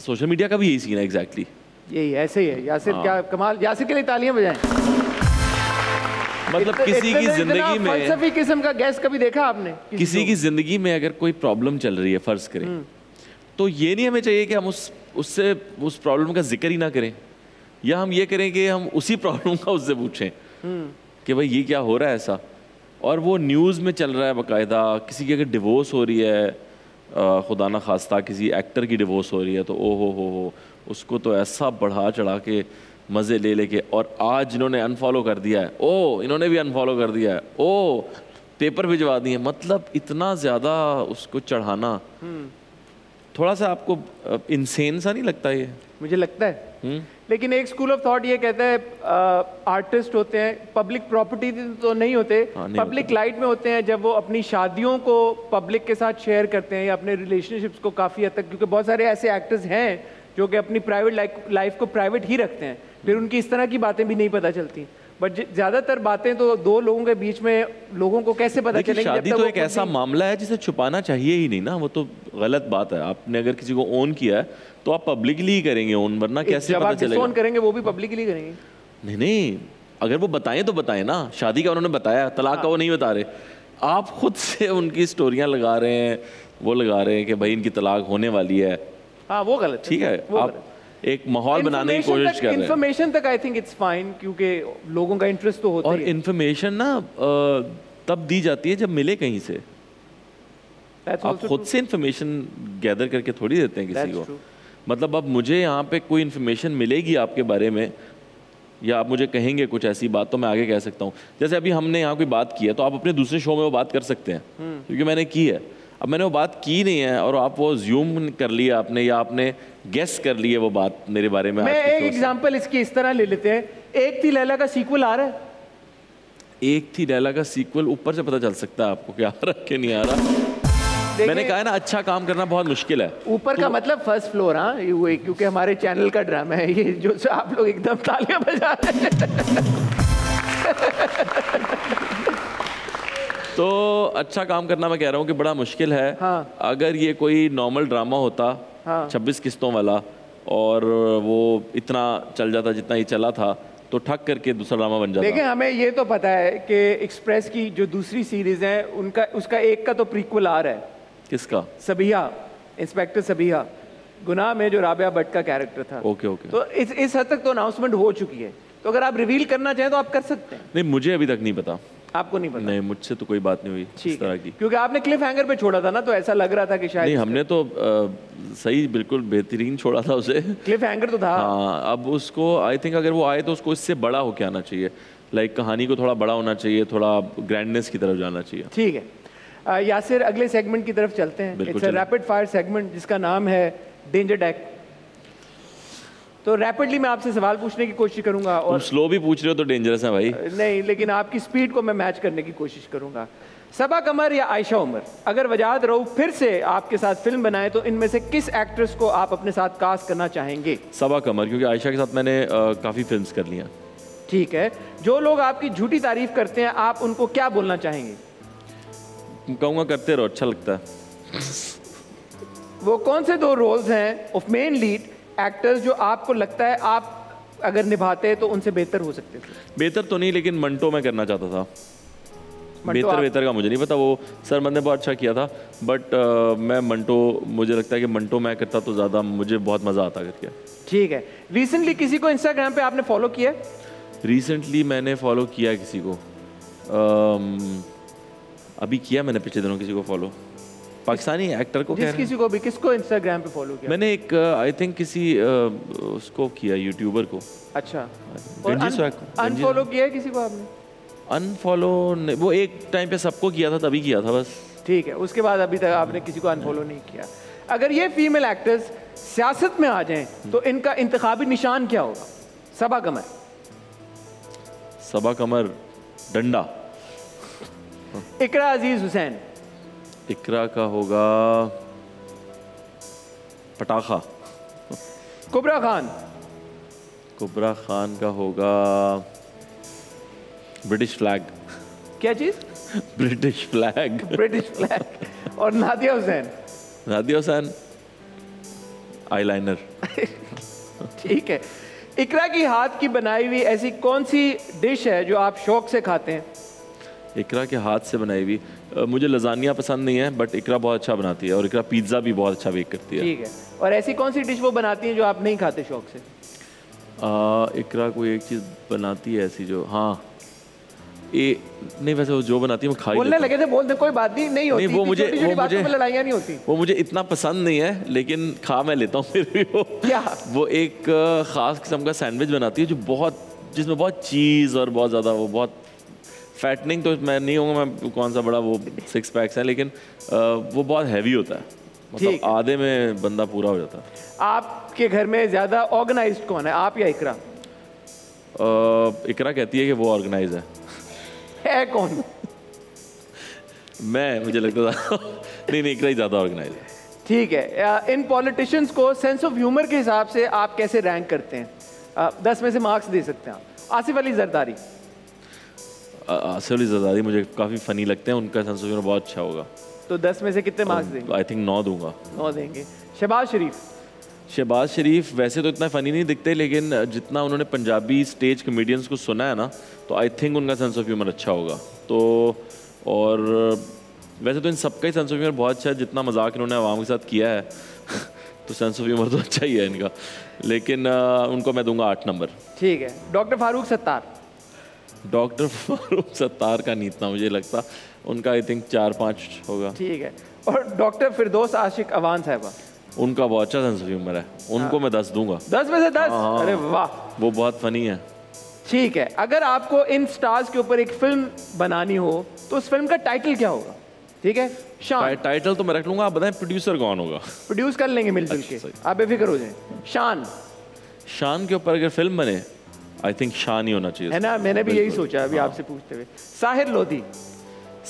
सोशल मीडिया का भी यही सीन है एग्जैक्टली यही ऐसे ही है। यासिर हाँ। क्या कमाल यासिर के लिए तालियाँ बजाएँ। मतलब इतना- किसी इतना- की ज़िंदगी में फलसफी किस्म का गैस कभी देखा आपने? किसी की? ज़िंदगी में अगर कोई प्रॉब्लम चल रही है फ़र्ज़ करें। हम्म। तो ये नहीं हमें चाहिए कि हम उस उससे उस प्रॉब्लम का ज़िक्र ही ना करें। या हम ये करें कि हम उसी प्रॉब्लम का उससे पूछें हम्म। कि भाई ये क्या हो रहा है ऐसा? और वो न्यूज़ में चल रहा है बाकायदा किसी की अगर डिवोर्स हो रही है खुदा ना खास्ता किसी एक्टर की डिवोर्स हो रही है तो ओ हो हो हो उसको तो ऐसा बढ़ा चढ़ा के मज़े ले लेके और आज इन्होंने अनफॉलो कर दिया है। ओ इन्होंने भी अनफॉलो कर दिया है। ओ पेपर भिजवा दिए मतलब इतना ज़्यादा उसको चढ़ाना। थोड़ा सा आपको इंसेन सा नहीं लगता ये? मुझे लगता है। हम्म? लेकिन एक स्कूल ऑफ़ थॉट ये कहता है आर्टिस्ट होते हैं पब्लिक प्रॉपर्टी तो नहीं होते हाँ, नहीं पब्लिक लाइट में होते हैं जब वो अपनी शादियों को पब्लिक के साथ शेयर करते हैं या अपने रिलेशनशिप्स को काफ़ी हद तक क्योंकि बहुत सारे ऐसे एक्टर्स हैं जो कि अपनी प्राइवेट लाइफ को प्राइवेट ही रखते हैं। फिर उनकी इस तरह की बातें भी नहीं पता चलती। बट ज़्यादातर बातें तो दो लोगों के बीच में लोगों को कैसे पता चलेगी शादी तो एक ऐसा मामला है जिसे छुपाना चाहिए ही नहीं ना वो तो गलत बात है। आपने अगर किसी को ओन किया है तो आप पब्लिकली ही करेंगे ओन वरना कैसे पता चलेगा? डिसोन करेंगे वो भी पब्लिकली करेंगे। नहीं नहीं अगर वो बताएँ तो बताएँ ना। शादी का उन्होंने बताया तलाक का वो नहीं बता रहे। आप खुद से उनकी स्टोरियाँ लगा रहे हैं वो लगा रहे हैं कि भाई इनकी तलाक होने वाली है। हाँ वो गलत ठीक है आप एक माहौल बनाने की कोशिश कर रहे हैं। information तक आई थिंक इट्स फाइन क्योंकि लोगों का इंटरेस्ट तो होता और इन्फॉर्मेशन ना तब दी जाती है जब मिले कहीं से। आप खुद से इन्फॉर्मेशन गैदर करके थोड़ी देते हैं किसी को। मतलब अब मुझे यहाँ पे कोई इन्फॉर्मेशन मिलेगी आपके बारे में या आप मुझे कहेंगे कुछ ऐसी बात तो मैं आगे कह सकता हूँ। जैसे अभी हमने यहाँ कोई बात की है तो आप अपने दूसरे शो में वो बात कर सकते हैं हम्म। क्योंकि मैंने की है। अब मैंने वो बात की नहीं है और आप वो ज्यूम कर लिया आपने या आपने गेस कर ली है वो बात मेरे बारे में मैं एक एग्जांपल इसकी इस तरह ले लेते हैं। एक थी लैला का सीक्वल आ रहा है। एक थी लैला का सीक्वल ऊपर से पता चल सकता है आपको क्या आ रहा है कि नहीं आ रहा। मैंने कहा है ना अच्छा काम करना बहुत मुश्किल है। ऊपर तो, का मतलब फ़र्स्ट फ्लोर हाँ ये क्योंकि हमारे चैनल का ड्रामा है ये जो आप लोग एकदम तालियाँ बजा रहे हैं। *laughs* तो अच्छा काम करना मैं कह रहा हूँ कि बड़ा मुश्किल है। हाँ। अगर ये कोई नॉर्मल ड्रामा होता हाँ। छब्बीस किस्तों वाला और वो इतना चल जाता जितना ये चला था तो ठक करके दूसरा ड्रामा बन देखिए जाता हमें ये तो पता है कि एक्सप्रेस की जो दूसरी सीरीज़ है उनका उसका एक का तो प्रीक्वल आ रहा है। किसका? सबिया इंस्पेक्टर सबिया गुनाह में जो राबिया भट्ट का कैरेक्टर था। Okay okay. तो इस इस हद तक तो अनाउंसमेंट हो चुकी है। तो अगर आप रिवील करना चाहें तो आप कर सकते हैं। नहीं मुझे अभी तक नहीं पता। आपको नहीं पता। नहीं मुझसे तो कोई बात नहीं हुई इस तरह की। क्योंकि आपने क्लिफ हैंगर पे छोड़ा था ना तो ऐसा लग रहा था कि शायद नहीं हमने तो अ, सही बिल्कुल बेहतरीन छोड़ा था उसे। क्लिफ हैंगर तो था। हाँ अब उसको आई थिंक अगर वो आए तो उसको इससे बड़ा होके आना चाहिए। लाइक कहानी को थोड़ा बड़ा होना चाहिए थोड़ा ग्रैंडनेस की तरफ़ जाना चाहिए। ठीक है। यासिर अगले सेगमेंट की तरफ़ चलते हैं। It's a rapid fire segment जिसका नाम है डेंजर डेक तो रैपिडली मैं आपसे सवाल पूछने की कोशिश करूँगा और स्लो भी पूछ रहे हो तो डेंजरस है भाई। नहीं लेकिन आपकी स्पीड को मैं मैच करने की कोशिश करूँगा। सबा कमर या आयशा उमर? अगर वजाहत रहू फिर से आपके साथ फ़िल्म बनाए तो इनमें से किस एक्ट्रेस को आप अपने साथ कास्ट करना चाहेंगे? सबा कमर क्योंकि आयशा के साथ मैंने काफ़ी फिल्म्स कर लिया। ठीक है। जो लोग आपकी झूठी तारीफ़ करते हैं आप उनको क्या बोलना चाहेंगे? कहूँगा करते रहो अच्छा लगता है। वो कौन से दो रोल्स हैं? ऑफ़ मेन लीड एक्टर्स जो आपको लगता है आप अगर निभाते हैं तो उनसे बेहतर हो सकते थे? बेहतर तो नहीं लेकिन मंटो में करना चाहता था। बेहतर आप- बेहतर का मुझे नहीं पता वो सरमद ने बहुत अच्छा किया था बट आ, मैं मंटो मुझे लगता है कि मंटो मैं करता तो ज़्यादा मुझे बहुत मज़ा आता करके। ठीक है। रिसेंटली किसी को इंस्टाग्राम पे आपने फॉलो किया? रिसेंटली मैंने फॉलो किया किसी को। अम, अभी किया मैंने पिछले दिनों किसी को फॉलो पाकिस्तानी एक्टर को जिस किसी को भी किसको इंस्टाग्राम पे फॉलो किया? मैंने एक आई थिंक किसी उसको किया यूट्यूबर को। अच्छा। अनफॉलो किया है किसी को आपने? अनफॉलो वो एक टाइम पे सबको किया था तभी किया था बस। ठीक है उसके बाद अभी तक आपने किसी को अनफॉलो नहीं किया। अगर ये फीमेल एक्टर्स सियासत में आ जाएँ तो इनका इंतखाबी निशान क्या होगा? सबा कमर। सबा कमर डंडा। इकरा अज़ीज़ हुसैन। इकरा का होगा पटाखा। कुबरा खान। कुबरा खान का होगा ब्रिटिश फ्लैग। क्या चीज़? British flag. British flag. और नादिया हुसैन। नादिया हुसैन आईलाइनर। ठीक है। इकरा की हाथ की बनाई हुई ऐसी कौन सी डिश है जो आप शौक से खाते हैं? इकरा के हाथ से बनाई हुई। मुझे लजानिया पसंद नहीं है बट इकरा बहुत अच्छा बनाती है और इकरा पिज़्ज़ा भी बहुत अच्छा बेक करती है। ठीक है। और ऐसी कौन सी डिश वो बनाती हैं जो आप नहीं खाते शौक से? आ, इकरा कोई एक चीज़ बनाती है ऐसी जो हाँ। ए नहीं वैसे वो जो बनाती है मैं खा बोलने लगे थे बोलते कोई बात नहीं नहीं होती नहीं, वो मुझे- वो मुझे- लड़ाइयाँ नहीं होती। वो मुझे इतना पसंद नहीं है लेकिन खा मैं लेता हूँ फिर भी वो। क्या? वो एक ख़ास किस्म का सैंडविच बनाती है जो बहुत जिसमें बहुत चीज़ और बहुत ज़्यादा वो बहुत फैटनिंग तो मैं नहीं होऊँगा मैं कौन सा बड़ा वो सिक्स पैक्स है लेकिन वो बहुत हैवी होता है। मतलब आधे में बंदा पूरा हो जाता है। आपके घर में ज़्यादा ऑर्गेनाइज्ड कौन है आप या इकरा? इकरा कहती है कि वो ऑर्गेनाइज है। *laughs* है कौन? मैं मुझे लगता था। नहीं नहीं इकरा ही ज़्यादा ऑर्गेनाइज है। ठीक है इन पॉलिटिशियंस को सेंस ऑफ़ ह्यूमर के हिसाब से आप कैसे रैंक करते हैं? दस में से मार्क्स दे सकते हैं आप। आसिफ अली जरदारी। आसिफ अली जरदारी मुझे काफ़ी फ़नी लगते हैं उनका सेंस ऑफ़ ह्यूमर बहुत अच्छा होगा। तो दस में से कितने मार्क्स देंगे? आई थिंक नौ दूँगा। नौ देंगे। शहबाज शरीफ। शहबाज शरीफ वैसे तो इतना फ़नी नहीं दिखते लेकिन जितना उन्होंने पंजाबी स्टेज कमेडियंस को सुना है ना तो आई थिंक उनका सेंस ऑफ़ ह्यूमर अच्छा होगा। तो और वैसे तो इन सबका ही सेंस ऑफ़ ह्यूमर बहुत अच्छा है जितना मज़ाक इन्होंने आवाम के साथ किया है *laughs* तो सेंस ऑफ़ ह्यूमर तो अच्छा ही है इनका। लेकिन उनको मैं दूँगा आठ नंबर। ठीक है। डॉक्टर फारूक सत्तार। डॉक्टर *laughs* फारूक सत्तार का नहीं इतना मुझे लगता। उनका आई थिंक चार पाँच होगा। ठीक है। और डॉक्टर फिरदौस आशिक अवान साहबा। उनका बहुत अच्छा सेंस ऑफ़ ह्यूमर है। उनको हाँ। मैं दस दूँगा। दस में से दस? हाँ। अरे वाह। वो बहुत फ़नी है। ठीक है। अगर आपको इन स्टार्स के ऊपर एक फ़िल्म बनानी हो तो उस फ़िल्म का टाइटल क्या होगा? ठीक है? शान। टाइ- टाइटल तो मैं रख लूँगा। आप बताएँ प्रोड्यूसर कौन होगा? प्रोड्यूस कर लेंगे मिलजुल के। अच्छा, सही। आप बेफिक्र हो जाएँ। शान। शान के ऊपर अगर फ़िल्म बने आई थिंक शान ही होना चाहिए है ना? मैंने भी यही सोचा अभी आपसे पूछते हुए। साहिर लोधी।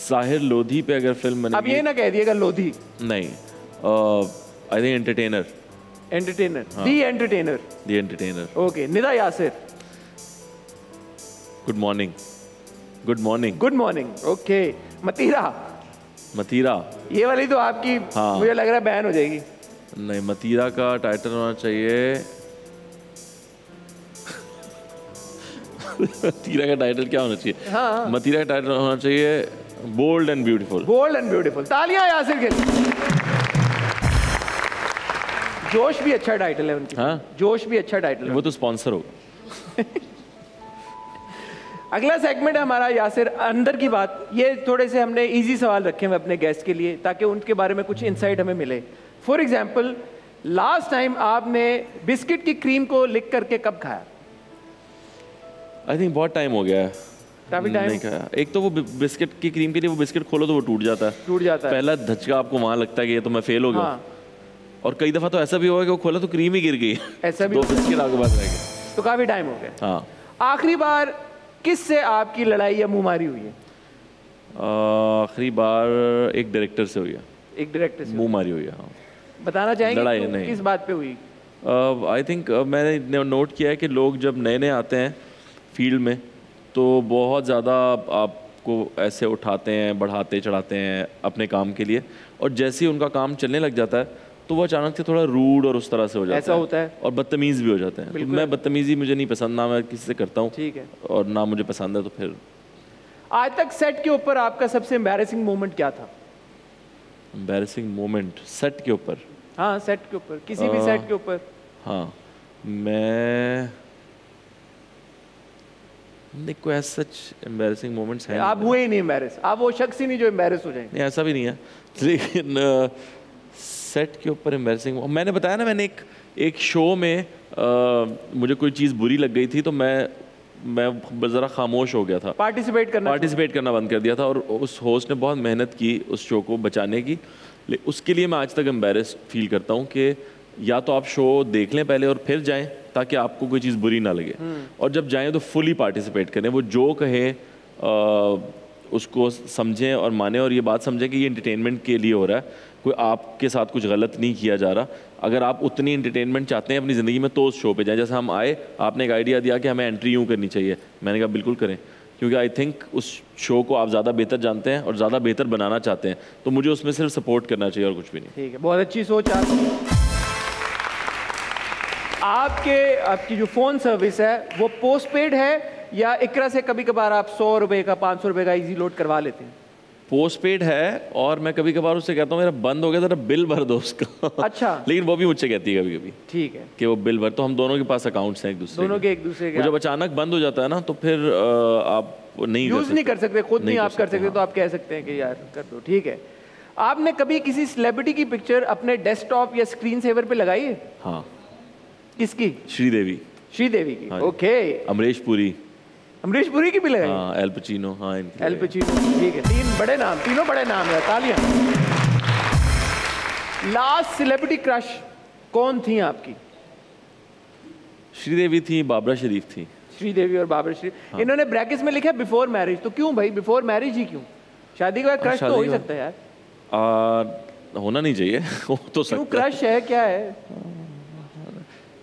साहिर लोधी पे अगर फ़िल्म अब ये ना कह दिएगा लोधी। नहीं। आई थिंक एंटरटेनर एंटरटेनर हाँ। The entertainer the entertainer okay Nida Yasir good morning good morning good morning okay मतीरा मतीरा ये वाली तो आपकी हाँ। मुझे लग रहा है बैन हो जाएगी। नहीं मतीरा का टाइटल होना चाहिए मतीरा का टाइटल क्या होना चाहिए? हाँ। मतीरा का टाइटल होना चाहिए bold and beautiful bold and beautiful तालियाँ यासिर के जोश भी अच्छा टाइटल है उनकी। हाँ। जोश भी अच्छा टाइटल है। वो तो स्पॉन्सर होगा। *laughs* अगला सेगमेंट है हमारा यासिर अंदर की बात। ये थोड़े से हमने इजी सवाल रखे हुए अपने गेस्ट के लिए ताकि उनके बारे में कुछ इंसाइट हमें मिले। फॉर एग्ज़ाम्पल लास्ट टाइम आपने बिस्किट की क्रीम को लिख करके कब खाया? आई थिंक बहुत टाइम हो गया है। काफ़ी टाइम एक तो वो बिस्किट की क्रीम के लिए वो बिस्किट खोलो तो वो टूट जाता है। टूट जाता है। पहला धचका आपको वहाँ लगता है कि ये तो मैं फेल हो गया। हाँ। और कई दफ़ा तो ऐसा भी हुआ कि वो खोला तो क्रीम ही गिर गई। ऐसा भी दो बिस्किट आपके पास रह गए। तो काफ़ी टाइम हो गया। हाँ। आखिरी बार किससे आपकी लड़ाई या मुंहमारी हुई है? आखिरी बार एक डायरेक्टर से हुई है। एक डायरेक्टर से मुँह मारी हुई है हाँ। बताना चाहेंगे लड़ाई नहीं। किस बात पे हुई? आई थिंक मैंने नोट किया है कि लोग जब नए नए आते हैं फ़ील्ड में तो बहुत ज़्यादा आपको ऐसे उठाते हैं बढ़ाते चढ़ाते हैं अपने काम के लिए और जैसे ही उनका काम चलने लग जाता है तो वो अचानक से थोड़ा रूड और उस तरह से हो जाता ऐसा है होता है। और बदतमीज़ भी हो जाते हैं। तो मैं बदतमीज़ी मुझे नहीं पसंद ना मैं किसी से करता हूँ ठीक है। और ना मुझे पसंद है तो फिर आज तक सेट के ऊपर आपका सबसे एम्बैरेसिंग मोमेंट क्या था? एम्बेरसिंग मोमेंट सेट के ऊपर? हाँ सेट के ऊपर किसी भी सेट के ऊपर। हाँ मैं देखो ऐसा सच एम्बेरसिंग मोमेंट्स हैं। आप हुए ही नहीं एम्बेरस आप वो शख्स ही नहीं जो एम्बेरस हो जाए नहीं ऐसा भी नहीं है। लेकिन सेट के ऊपर एम्बेरसिंग मैंने बताया ना मैंने एक एक शो में अ, मुझे कोई चीज़ बुरी लग गई थी तो मैं मैं ज़रा खामोश हो गया था। पार्टिसिपेट करना पार्टिसिपेट करना बंद कर दिया था और उस होस्ट ने बहुत मेहनत की उस शो को बचाने की। उसके लिए मैं आज तक एम्बेरस फील करता हूँ कि या तो आप शो देख लें पहले और फिर जाएँ ताकि आपको कोई चीज़ बुरी ना लगे। और जब जाएँ तो फुली पार्टिसिपेट करें। वो जो कहे उसको समझें और माने और ये बात समझें कि ये इंटरटेनमेंट के लिए हो रहा है। कोई आपके साथ कुछ गलत नहीं किया जा रहा। अगर आप उतनी इंटरटेनमेंट चाहते हैं अपनी ज़िंदगी में तो उस शो पे जाएँ। जैसे हम आए आपने एक आइडिया दिया कि हमें एंट्री यूँ करनी चाहिए। मैंने कहा बिल्कुल करें। क्योंकि आई थिंक उस शो को आप ज़्यादा बेहतर जानते हैं और ज़्यादा बेहतर बनाना चाहते हैं। तो मुझे उसमें सिर्फ़ सपोर्ट करना चाहिए और कुछ भी नहीं। ठीक है। बहुत अच्छी सोच आपकी। आपके आपकी जो फ़ोन सर्विस है वो पोस्ट पेड है या इकरा से कभी कभार आप सौ रुपए का पाँच सौ रुपए का इजी लोड करवा लेते हैं? पोस्ट पेड है और मैं कभी कभार उससे कहता हूँ मेरा बंद हो गया जरा बिल भर दो उसका। अच्छा। *laughs* लेकिन वो भी मुझसे कहती है कभी कभी ठीक है। कि वो बिल भर तो हम दोनों के पास अकाउंट्स हैं एक दूसरे दोनों के। एक दूसरे के। जब अचानक बंद हो जाता है ना तो फिर आप नहीं यूज़ नहीं कर सकते खुद नहीं, आप कर सकते हाँ। तो आप कह सकते हैं कि यार कर दो ठीक है। आपने कभी किसी सेलिब्रिटी की पिक्चर अपने डेस्कटॉप या स्क्रीन सेवर पे लगाई? है हाँ। किसकी? श्रीदेवी। श्रीदेवी की। हाँ। ओके। अमरीश पुरी अमरीश पुरी की भी लगाई? हाँ एल पचीनो। हाँ एल। पचिनो ठीक है। तीन बड़े नाम तीनों बड़े नाम है तालियाँ। लास्ट सेलिब्रिटी क्रश कौन थी आपकी? श्रीदेवी थी बाबरा शरीफ थी। श्रीदेवी और बाबर श्री इन्होंने ब्रैकेट्स में लिखा बिफोर मैरिज तो क्यों भाई? बिफोर मैरिज ही क्यों? शादी के बाद क्रश तो हो ही सकता है यार। आ, होना नहीं चाहिए। *laughs* हो तो सकता है। क्रश है? क्या है?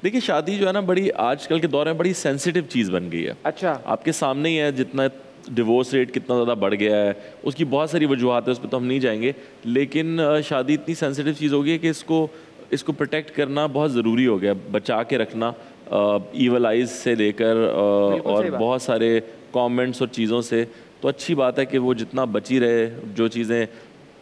देखिए शादी जो है ना बड़ी आजकल के दौर में बड़ी सेंसिटिव चीज़ बन गई है। अच्छा। आपके सामने ही है जितना डिवोर्स रेट कितना ज़्यादा बढ़ गया है उसकी बहुत सारी वजूहत है उस पर तो हम नहीं जाएँगे। लेकिन शादी इतनी सेंसिटिव चीज़ हो गई है कि इसको इसको प्रोटेक्ट करना बहुत ज़रूरी हो गया बचा के रखना ईवल आइज़ से लेकर और बहुत सारे कमेंट्स और चीज़ों से। तो अच्छी बात है कि वो जितना बची रहे जो चीज़ें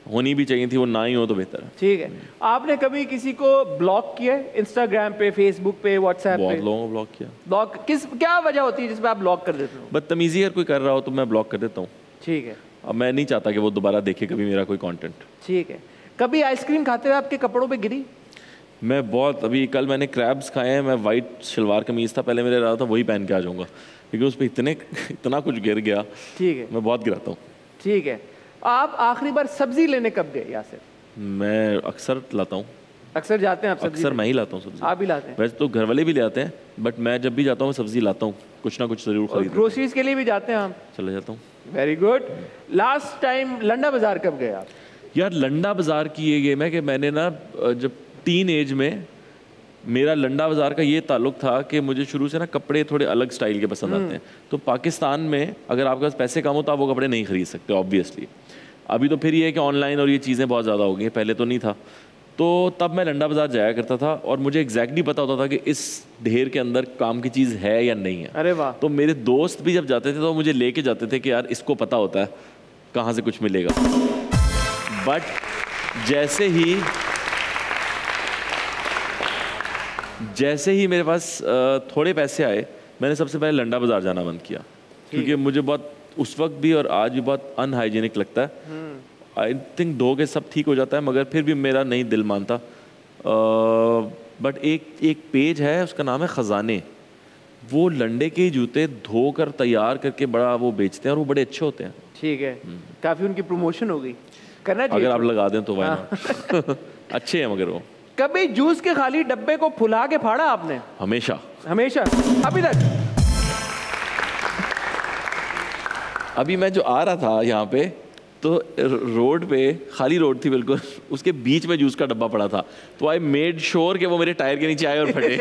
होनी भी चाहिए थी वो ना ही हो तो बेहतर है। ठीक है। आपने कभी किसी को ब्लॉक किया इंस्टाग्राम पे फेसबुक पे व्हाट्सएप बहुत लोगों को ब्लॉक किया। ब्लॉक किस क्या वजह होती है जिसमें आप ब्लॉक कर देते हो? बदतमीजी अगर कोई कर रहा हो तो मैं ब्लॉक कर देता हूँ। ठीक है। अब मैं नहीं चाहता कि वो दोबारा देखे कभी मेरा कोई कॉन्टेंट ठीक है। कभी आइसक्रीम खाते हुए आपके कपड़ों पर गिरी? मैं बहुत अभी कल मैंने क्रैब्स खाए हैं मैं वाइट शलवार कमीज था पहले मेरे रहा था वही पहन के आ जाऊँगा। क्योंकि उस पर इतने इतना कुछ गिर गया। ठीक है। मैं बहुत गिराता हूँ। ठीक है। आप आखिरी बार सब्ज़ी लेने कब गए यासिर? मैं अक्सर लाता हूँ। अक्सर जाते हैं आप सब्ज़ी अक्सर मैं ही लाता हूँ सब्ज़ी। आप भी लाते हैं? वैसे तो घर वाले भी ले आते हैं बट मैं जब भी जाता हूँ सब्ज़ी लाता हूँ। कुछ ना कुछ ज़रूर खरीद ग्रोसरीज के लिए भी जाते हैं हम चले जाता हूँ। Very good last time Landa Bazaar कब गए आप? यार लंडा बाज़ार की ये गेम है कि मैंने ना जब टीन एज में मेरा लंडा बाज़ार का ये ताल्लुक था कि मुझे शुरू से ना कपड़े थोड़े अलग स्टाइल के पसंद आते हैं। तो पाकिस्तान में अगर आपके पास पैसे कम हो तो आप वो कपड़े नहीं खरीद सकते ऑब्वियसली अभी तो फिर ये है कि ऑनलाइन और ये चीज़ें बहुत ज़्यादा हो गई हैं पहले तो नहीं था। तो तब मैं लंडा बाज़ार जाया करता था और मुझे एग्जैक्टली पता होता था कि इस ढेर के अंदर काम की चीज़ है या नहीं है। अरे वाह। तो मेरे दोस्त भी जब जाते थे तो मुझे लेके जाते थे कि यार इसको पता होता है कहाँ से कुछ मिलेगा। बट जैसे ही जैसे ही मेरे पास थोड़े पैसे आए मैंने सबसे पहले लंडा बाज़ार जाना बंद किया। क्योंकि मुझे बहुत उस वक्त भी और आज भी बहुत अनहाइजीनिक लगता है। आई थिंक धो के सब ठीक हो जाता है मगर फिर भी मेरा नहीं दिल मानता। बट एक एक पेज है उसका नाम है ख़जाने। वो लंडे के ही जूते धोकर तैयार करके बड़ा वो बेचते हैं और वो बड़े अच्छे होते हैं। ठीक है। काफ़ी उनकी प्रमोशन हो गई। करना अगर आप लगा दें तो वाई *laughs* अच्छे हैं मगर वो। कभी जूस के खाली डब्बे को फुला के फाड़ा आपने? हमेशा। हमेशा। अभी तक। अभी मैं जो आ रहा था यहाँ पे तो रोड पे, खाली रोड थी बिल्कुल, उसके बीच में जूस का डब्बा पड़ा था। तो आई मेड श्योर कि वो मेरे टायर के नीचे आए और फटे।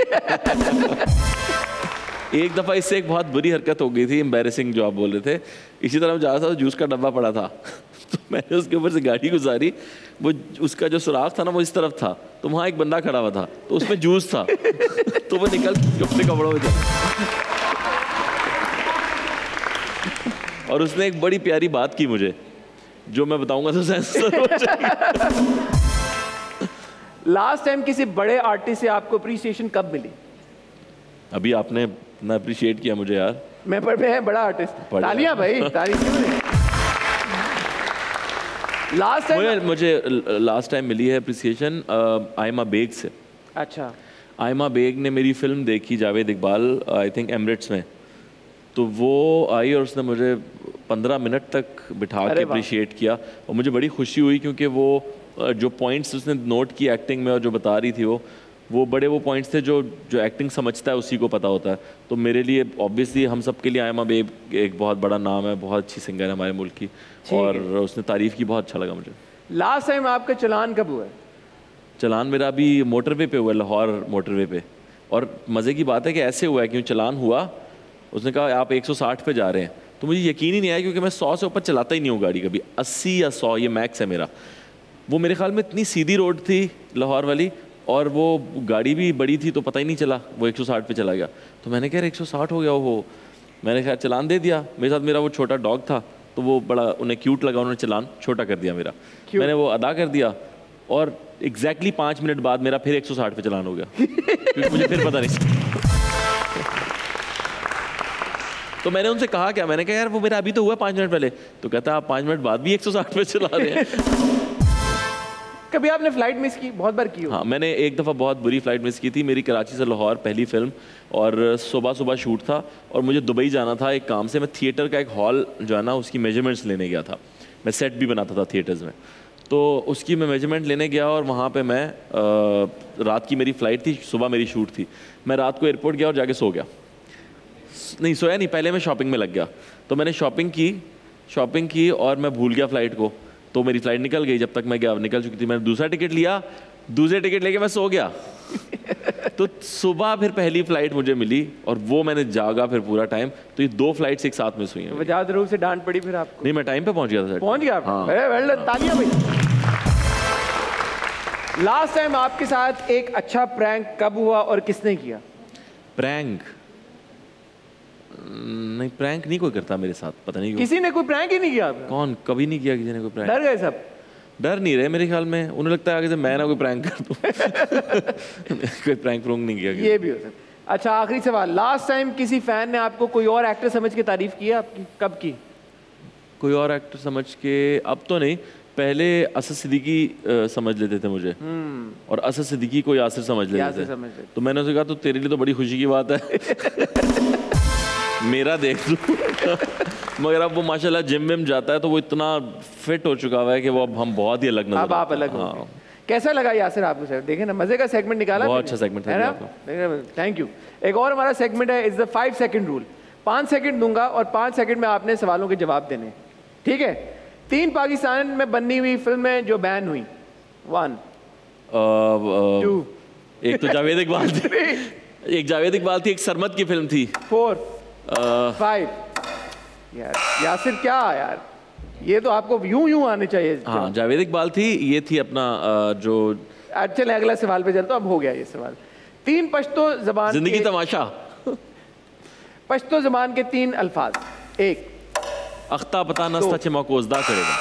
एक दफ़ा इससे एक बहुत बुरी हरकत हो गई थी एम्बेरसिंग जो आप बोल रहे थे। इसी तरह जा रहा था तो जूस का डब्बा पड़ा था। *laughs* तो मैंने उसके ऊपर से गाड़ी गुजारी। वो उसका जो सुराख था ना, वो इस तरफ़ था। तो वहाँ एक बंदा खड़ा हुआ था। तो उसमें जूस था। *laughs* तो वो निकल अपने कपड़ों में चला और उसने एक बड़ी प्यारी बात की मुझे जो मैं बताऊँगा तो सेंसर हो जाएगा। लास्ट टाइम किसी बड़े आर्टिस्ट से आपको अप्रिसिएशन कब मिली? अभी आपने इतना अप्रिशिएट किया मुझे यार। में है बड़ा आर्टिस्ट तालियाँ भाई ताली क्यों नहीं? लास्ट टाइम मुझे मुझे लास्ट टाइम मिली है अप्रिसिएशन आयमा बेग से। अच्छा। आयमा बेग ने मेरी फ़िल्म देखी Javed Iqbal I think Emirates में। तो वो आई और उसने मुझे पंद्रह मिनट तक बिठा के अप्रिशिएट किया और मुझे बड़ी खुशी हुई क्योंकि वो जो पॉइंट्स उसने नोट की एक्टिंग में और जो बता रही थी वो वो बड़े वो पॉइंट्स थे जो जो एक्टिंग समझता है उसी को पता होता है। तो मेरे लिए ऑब्वियसली हम सब के लिए आयमा बेब एक बहुत बड़ा नाम है बहुत अच्छी सिंगर है हमारे मुल्क की और उसने तारीफ़ की बहुत अच्छा लगा मुझे। लास्ट टाइम आपका चलान कब हुआ? है चलान मेरा अभी मोटरवे पे हुआ है लाहौर मोटरवे पे। और मज़े की बात है कि ऐसे हुआ है क्यों चलान हुआ? उसने कहा आप 160 पे जा रहे हैं। तो मुझे यकीन ही नहीं आया क्योंकि मैं 100 से ऊपर चलाता ही नहीं हूँ गाड़ी कभी। 80 या 100 ये मैक्स है मेरा। वो मेरे ख्याल में इतनी सीधी रोड थी लाहौर वाली और वो गाड़ी भी बड़ी थी तो पता ही नहीं चला वो 160 पे चला गया। तो मैंने कहा एक सौ साठ हो गया वो मैंने कहा चलान दे दिया। मेरे साथ मेरा वो छोटा डॉग था तो वो बड़ा उन्हें क्यूट लगा उन्होंने चलान छोटा कर दिया मेरा। मैंने वो अदा कर दिया और एग्जैक्टली exactly पाँच मिनट बाद मेरा फिर 160 पे चलान हो गया। *laughs* क्योंकि मुझे फिर पता नहीं। तो मैंने उनसे कहा क्या? मैंने कहा यार वो मेरा अभी तो हुआ पाँच मिनट पहले। तो कहता आप पाँच मिनट बाद भी 160 पे चला रहे हैं। *laughs* कभी आपने फ़्लाइट मिस की? बहुत बार की हो। हाँ मैंने एक दफ़ा बहुत बुरी फ़्लाइट मिस की थी। मेरी कराची से लाहौर पहली फ़िल्म और सुबह सुबह शूट था और मुझे दुबई जाना था एक काम से। मैं थिएटर का एक हॉल जो है ना उसकी मेजरमेंट्स लेने गया था। मैं सेट भी बनाता था थिएटर्स में। तो उसकी मैं मेज़रमेंट लेने गया और वहाँ पे मैं अ, रात की मेरी फ़्लाइट थी सुबह मेरी शूट थी। मैं रात को एयरपोर्ट गया और जाके सो गया। नहीं सोया नहीं पहले मैं शॉपिंग में लग गया। तो मैंने शॉपिंग की शॉपिंग की और मैं भूल गया फ़्लाइट को। तो मेरी फ़्लाइट निकल गई जब तक मैं गया निकल चुकी थी। मैंने दूसरा टिकट लिया दूसरे टिकट लेके मैं सो गया। *laughs* तो सुबह फिर पहली फ़्लाइट मुझे मिली और वो मैंने जागा फिर पूरा टाइम तो ये दो फ्लाइट्स एक साथ मिस हुई हैं वजह रूप से डांट पड़ी फिर आपको। नहीं मैं टाइम पे पहुँच गया था पहुँच गया आप? हाँ। अरे वेल डन तालियाँ भाई लास्ट टाइम आपके साथ एक अच्छा प्रैंक कब हुआ और किसने किया? प्रैंक नहीं प्रैंक नहीं कोई करता मेरे साथ पता नहीं किसी ने कोई प्रैंक ही नहीं किया कौन? कभी नहीं किया किसी ने कोई प्रैंक डर गए सब? डर नहीं रहे मेरे ख्याल में। उन्हें लगता है आगे से मैं ना कोई प्रैंक कर दूँ। *laughs* कोई प्रैंक प्रॉन्क नहीं किया ये भी हो सकता अच्छा आखिरी सवाल। लास्ट टाइम किसी फ़ैन ने आपको कोई और एक्टर समझ के तारीफ़ की है आपकी? कब की? कोई और एक्टर समझ के अब तो नहीं पहले असद सिद्दीकी समझ लेते थे मुझे। और असद सिद्दीकी को यासिर समझ लेते थे। तो मैंने उसे कहा तो तेरे लिए तो बड़ी खुशी की बात है। *laughs* मेरा देख लूँ। मगर अब वो माशाल्लाह जिम विम जाता है तो वो इतना फिट हो चुका हुआ है कि वो अब हम बहुत ही अलग नज़र अब आप अलग हाँ। कैसा लगा यासिर आपको सर? देखे ना मज़े का सेगमेंट निकाला बहुत अच्छा था है ना? थैंक यू एक और हमारा सेगमेंट है is the five second rule पाँच सेकंड दूँगा और पाँच सेकंड में आपने सवालों के जवाब देने। ठीक है? तीन पाकिस्तान में बननी हुई फ़िल्में जो बैन हुई। वन टू एक तो जावेद इकबाल थी। *laughs* एक जावेद इकबाल थी एक सरमत की फ़िल्म थी। फोर फाइव यार यासिर क्या यार? ये तो आपको यूँ यूँ आने चाहिए। हाँ जावेद इकबाल थी ये थी अपना जो अच्छा चले अगला सवाल पे चलता हूँ, अब हो गया ये सवाल। तीन पश्तो जबान ज़िंदगी तमाशा। पश्तो जबान के तीन अल्फाज। एक। अख्ता पता नस्ता चमकोजदा करेगा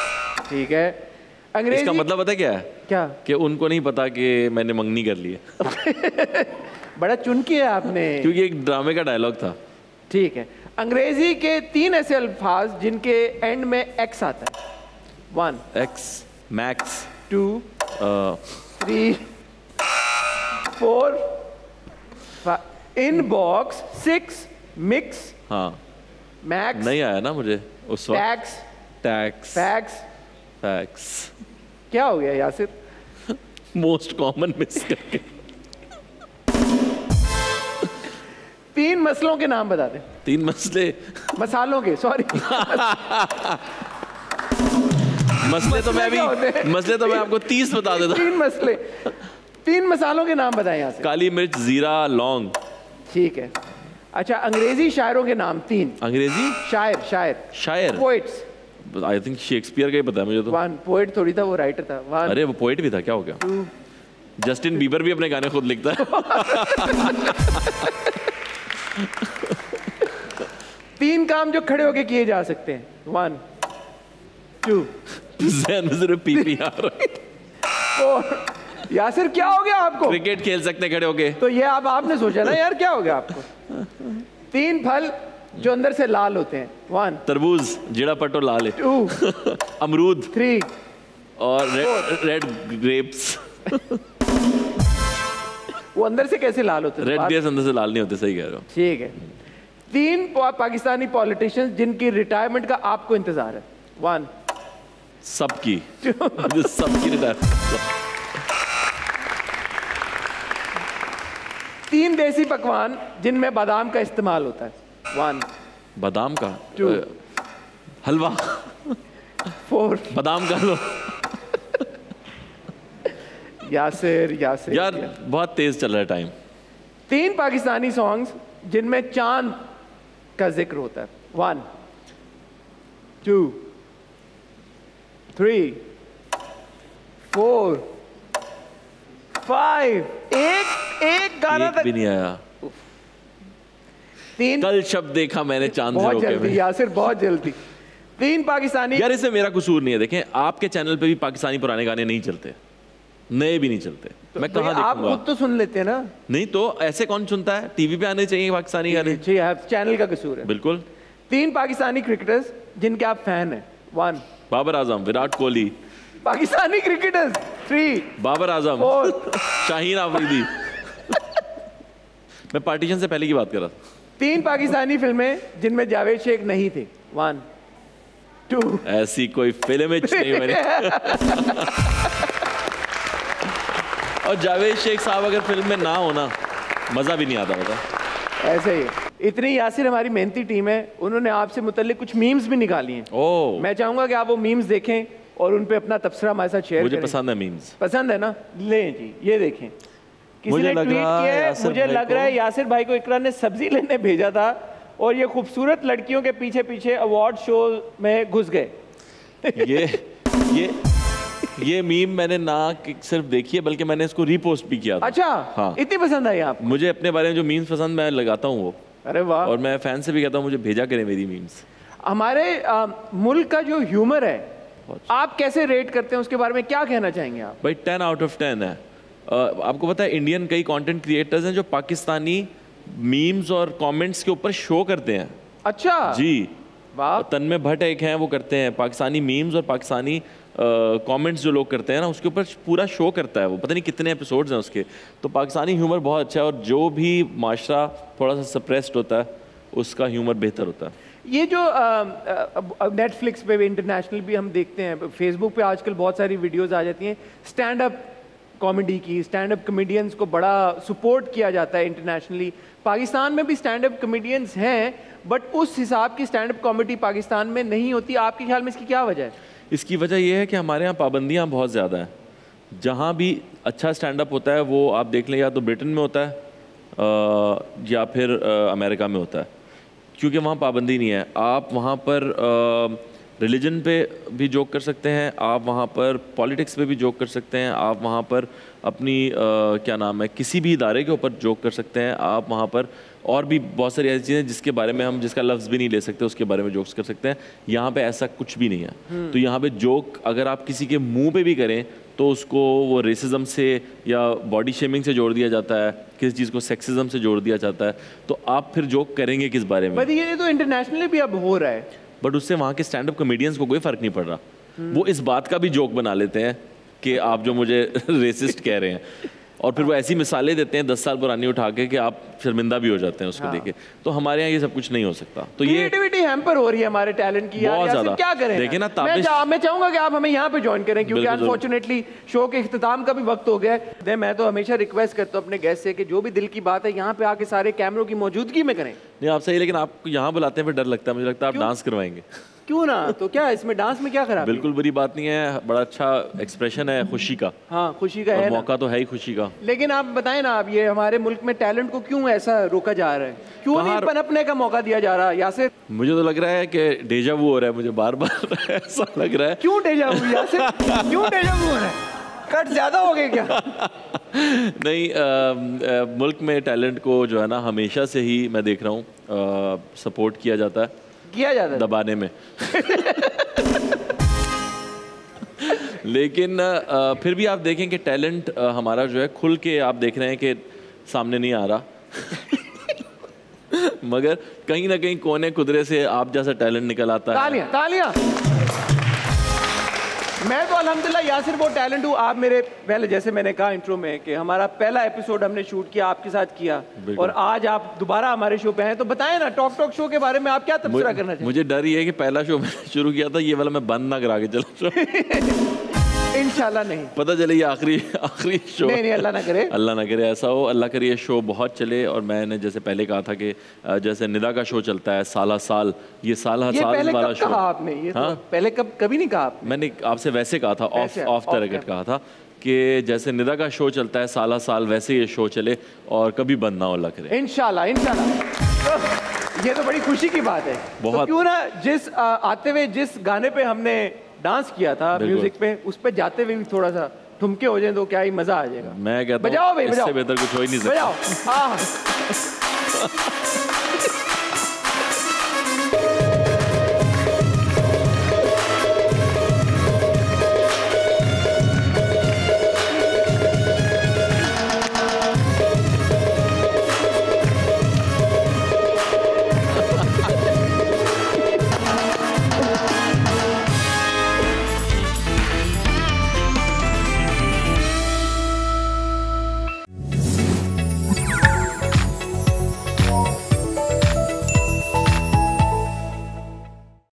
ठीक है। अंग्रेज़ी इसका मतलब पता क्या है? क्या? कि उनको नहीं पता कि मैंने मंगनी कर ली है। *laughs* बड़ा चुनकी है आपने। क्योंकि एक ड्रामे का डायलॉग था। ठीक है। अंग्रेज़ी के तीन ऐसे अल्फाज जिनके एंड में एक्स आता है। One X max two three four in box six mix हाँ। मैक्स नहीं आया ना मुझे उस वक्त। टैक्स टैक्स फैक्स फैक्स क्या हो गया यासिर? मोस्ट कॉमन मिस करके। तीन मसलों के नाम बता दे। तीन मसले? मसालों के सॉरी मसले तो मैं भी मसले तो मैं आपको तीस बता देता। तीन मसले। तीन मसालों के नाम बताए यहाँ से। काली मिर्च जीरा लौंग। ठीक है। अच्छा अंग्रेज़ी शायरों के नाम तीन। अंग्रेज़ी? शायर शायर। शायर? पोइट्स आई थिंक शेक्सपियर का ही पता है मुझे तो। वन पोइट थोड़ी था वो राइटर था। वन अरे वो पोइट भी था क्या हो गया? जस्टिन बीबर भी अपने गाने खुद लिखता है। *laughs* तीन काम जो खड़े होके किए जा सकते हैं। वन टू जहन में सिर्फ़ पीपी आ रहा फोर यासिर क्या हो गया आपको? क्रिकेट खेल सकते हैं खड़े होके। तो ये अब आपने सोचा ना यार क्या हो गया आपको? तीन फल जो अंदर से लाल होते हैं। वन तरबूज जेड़ा पटो लाल है। टू अमरूद थ्री और रेड रेड ग्रेप्स वो अंदर से कैसे लाल होते रेड ग्रेप्स अंदर से लाल नहीं होते सही कह रहे हो। ठीक है। तीन पाकिस्तानी पॉलिटिशियंस जिनकी रिटायरमेंट का आपको इंतज़ार है। वन सबकी। *laughs* सबकी रिटायर तीन देसी पकवान जिनमें बादाम का इस्तेमाल होता है। वन बादाम का. अ, हलवा। फोर बादाम का लो यासिर यासिर यार बहुत तेज चल रहा है टाइम तीन पाकिस्तानी सॉन्ग्स जिनमें चाँद का ज़िक्र होता है। One two three four five एक एक गाना एक तक भी नहीं आया। तीन कल शब्द देखा मैंने चाँद बहुत जल्दी यासिर बहुत जल्दी। तीन पाकिस्तानी यार इसमें मेरा कसूर नहीं है। देखें आपके चैनल पे भी पाकिस्तानी पुराने गाने नहीं चलते। नए भी नहीं चलते। मैं भाई, कहाँ आप खुद तो सुन लेते हैं ना? नहीं तो ऐसे कौन सुनता है? टीवी पे आने चाहिए पाकिस्तानी गाने। चैनल का कसूर है। बिल्कुल। तीन पाकिस्तानी क्रिकेटर्स जिनके आप फ़ैन हैं। One Babar Azam Virat Kohli. Pakistani cricketers three Babar Azam. *laughs* Shaheen Afridi. *laughs* मैं पार्टीशन से पहले की बात कर रहा था। तीन पाकिस्तानी फ़िल्में जिनमें जावेद शेख नहीं थे। वन टू ऐसी कोई फ़िल्म *laughs* नहीं बनी और जावेद शेख साहब अगर फ़िल्म में ना होना मज़ा भी नहीं आता होता ऐसे ही। इतनी यासिर हमारी मेहनती टीम है उन्होंने आपसे मुतल्लिक कुछ मीम्स भी निकाली हैं। ओ। मैं चाहूँगा कि आप वो मीम्स देखें और उन पे अपना तबसरा हमारे साथ शेयर मुझे करें। पसंद है मीम्स पसंद है ना? लें जी ये देखें। किसी मुझे ने लग ट्वीट रहा किया है यासिर मुझे लग रहा है यासिर भाई को इकरा ने सब्ज़ी लेने भेजा था और ये खूबसूरत लड़कियों के पीछे पीछे अवार्ड शो में घुस गए। ये ये ये मीम मैंने ना सिर्फ़ देखी है बल्कि मैंने इसको रीपोस्ट भी किया था। अच्छा हाँ। इतनी पसंद आई आप? मुझे अपने बारे में जो मीम्स पसंद मैं लगाता हूँ वो। अरे वाह। और मैं फ़ैन से भी कहता हूँ मुझे भेजा करें मेरी मीम्स हमारे आ, मुल्क का जो ह्यूमर है आप कैसे रेट करते हैं उसके बारे में क्या कहना चाहेंगे आप? भाई टेन आउट ऑफ़ टेन है। आपको पता है इंडियन कई कंटेंट क्रिएटर्स हैं जो पाकिस्तानी मीम्स और कमेंट्स के ऊपर शो करते हैं। अच्छा। जी। वाह। तन्मय भट्ट एक हैं वो करते हैं। पाकिस्तानी मीम्स और पाकिस्तानी कमेंट्स जो लोग करते हैं ना, उसके ऊपर पूरा शो करता है वो। पता नहीं कितने एपिसोड्स हैं उसके। तो पाकिस्तानी ह्यूमर बहुत अच्छा है और जो भी माशरा थोड़ा सा सप्रेस्ड होता है, उसका ह्यूमर बेहतर होता है। ये जो नेटफ्लिक्स पे भी इंटरनेशनल भी हम देखते हैं। फेसबुक पे आजकल बहुत सारी वीडियोस आ जाती हैं। स्टैंड अप कॉमेडी की स्टैंड अप कॉमेडियंस को बड़ा सपोर्ट किया जाता है इंटरनेशनली पाकिस्तान में भी स्टैंड अप कॉमेडियंस हैं बट उस हिसाब की स्टैंड अप कॉमेडी पाकिस्तान में नहीं होती। आपके ख्याल में इसकी क्या वजह है? इसकी वजह यह है कि हमारे यहाँ पाबंदियाँ बहुत ज़्यादा हैं। जहाँ भी अच्छा स्टैंड अप होता है वो आप देख लें या तो ब्रिटेन में होता है या फिर अमेरिका में होता है। क्योंकि वहाँ पाबंदी नहीं है। आप वहाँ पर रिलीजन पे भी जोक कर सकते हैं आप वहाँ पर पॉलिटिक्स पे भी जोक कर सकते हैं आप वहाँ पर अपनी अ, क्या नाम है किसी भी इदारे के ऊपर जोक कर सकते हैं आप वहाँ पर और भी बहुत सारी ऐसी चीज़ें जिसके बारे में हम जिसका लफ्ज़ भी नहीं ले सकते उसके बारे में जोक्स कर सकते हैं। यहाँ पे ऐसा कुछ भी नहीं है। तो यहाँ पे जोक अगर आप किसी के मुँह पे भी करें तो उसको वो रेसिज्म से या बॉडी शेमिंग से जोड़ दिया जाता है किसी चीज़ को सेक्सिज्म से जोड़ दिया जाता है तो आप फिर जोक करेंगे किस बारे में? ये तो इंटरनेशनली भी अब हो रहा है। बट उससे वहाँ के स्टैंड अप कॉमेडियंस को कोई फ़र्क नहीं पड़ रहा। वो इस बात का भी जोक बना लेते हैं कि आप जो मुझे *laughs* रेसिस्ट कह रहे हैं। और फिर वो ऐसी मिसालें देते हैं दस साल पुरानी उठा के कि आप शर्मिंदा भी हो जाते हैं उसको हाँ। देखे। तो हमारे यहाँ ये सब कुछ नहीं हो सकता। तो ये क्रिएटिविटी हैम्पर हो रही है हमारे टैलेंट की। यार बहुत ज़्यादा। क्या करें? देखिए ना, मैं ताबिश- मैं चाहूँगा कि आप हमें यहाँ पे ज्वाइन करें क्योंकि अनफॉर्चुनेटली शो के अख्ताम का भी वक्त हो गया है। मैं तो हमेशा रिक्वेस्ट करता हूँ अपने गेस्ट से कि जो भी दिल की बात है यहाँ पे आके सारे कैमरों की मौजूदगी में करें। नहीं आप सही लेकिन आपको यहाँ बुलाते हैं फिर डर लगता है। मुझे लगता है आप डांस करवाएँगे। क्यों ना? तो क्या इसमें डांस में क्या खराब? बिल्कुल बुरी बात नहीं है बड़ा अच्छा एक्सप्रेशन है खुशी का। हाँ खुशी का है मौका तो है ही खुशी का। लेकिन आप बताएँ ना आप ये हमारे मुल्क में टैलेंट को क्यों ऐसा रोका जा रहा है? क्यों नहीं पनपने का मौका दिया जा रहा यासिर? मुझे तो लग रहा है कि डेजा वो हो रहा है मुझे बार बार *laughs* ऐसा लग रहा है। क्यों डेजा हुई यासिर? क्यों डेजा हो रहा है? कट ज़्यादा हो गए क्या? *laughs* नहीं अ, अ, मुल्क में टैलेंट को जो है ना हमेशा से ही मैं देख रहा हूँ सपोर्ट किया जाता है। किया जाता है दबाने में। लेकिन फिर भी आप देखें कि टैलेंट हमारा जो है खुल के आप देख रहे हैं कि सामने नहीं आ रहा। मगर कहीं ना कहीं कोने कुदरे से आप जैसा टैलेंट निकल आता है। तालियाँ तालियाँ। मैं तो अल्हम्दुलिल्लाह यासिर वो टैलेंट हूँ। आप मेरे पहले जैसे मैंने कहा इंट्रो में कि हमारा पहला एपिसोड हमने शूट किया आपके साथ किया। और आज आप दोबारा हमारे शो पे हैं तो बताएँ ना टॉक टॉक शो के बारे में आप क्या तबसरा करना चाहिए मुझे डर ये है कि पहला शो मैंने शुरू किया था ये वाला मैं बंद ना करा के चला *laughs* इंशाल्लाह नहीं। पता चले ये आखिरी आखिरी शो नहीं नहीं अल्लाह ना करे। अल्लाह ना करे ऐसा हो अल्लाह करे ये शो बहुत चले। और मैंने जैसे पहले कहा था कि जैसे निदा का शो चलता है साला साल ये साल ये साल वाला शो आपने? ये हाँ? तो हाँ? पहले कब कभी नहीं कहा आपने। मैंने आपसे वैसे कहा था ऑफ़ ऑफ़ द camera। कहा था कि जैसे निदा का शो चलता है साला साल वैसे ये शो चले। और कभी बंद ना हो अल्लाह करे। इंशाल्लाह इंशाल्लाह। तो ये तो बड़ी खुशी की बात है। तो बहुत। क्यों ना जिस आ, आते हुए जिस गाने पे हमने डांस किया था म्यूज़िक पे उस पर जाते हुए भी थोड़ा सा ठुमके हो जाए तो क्या ही मज़ा आ जाएगा। मैं कहता बजाओ भाई इससे बजाओ। बेहतर कुछ हो ही नहीं सकता। बजाओ। हाँ। *laughs*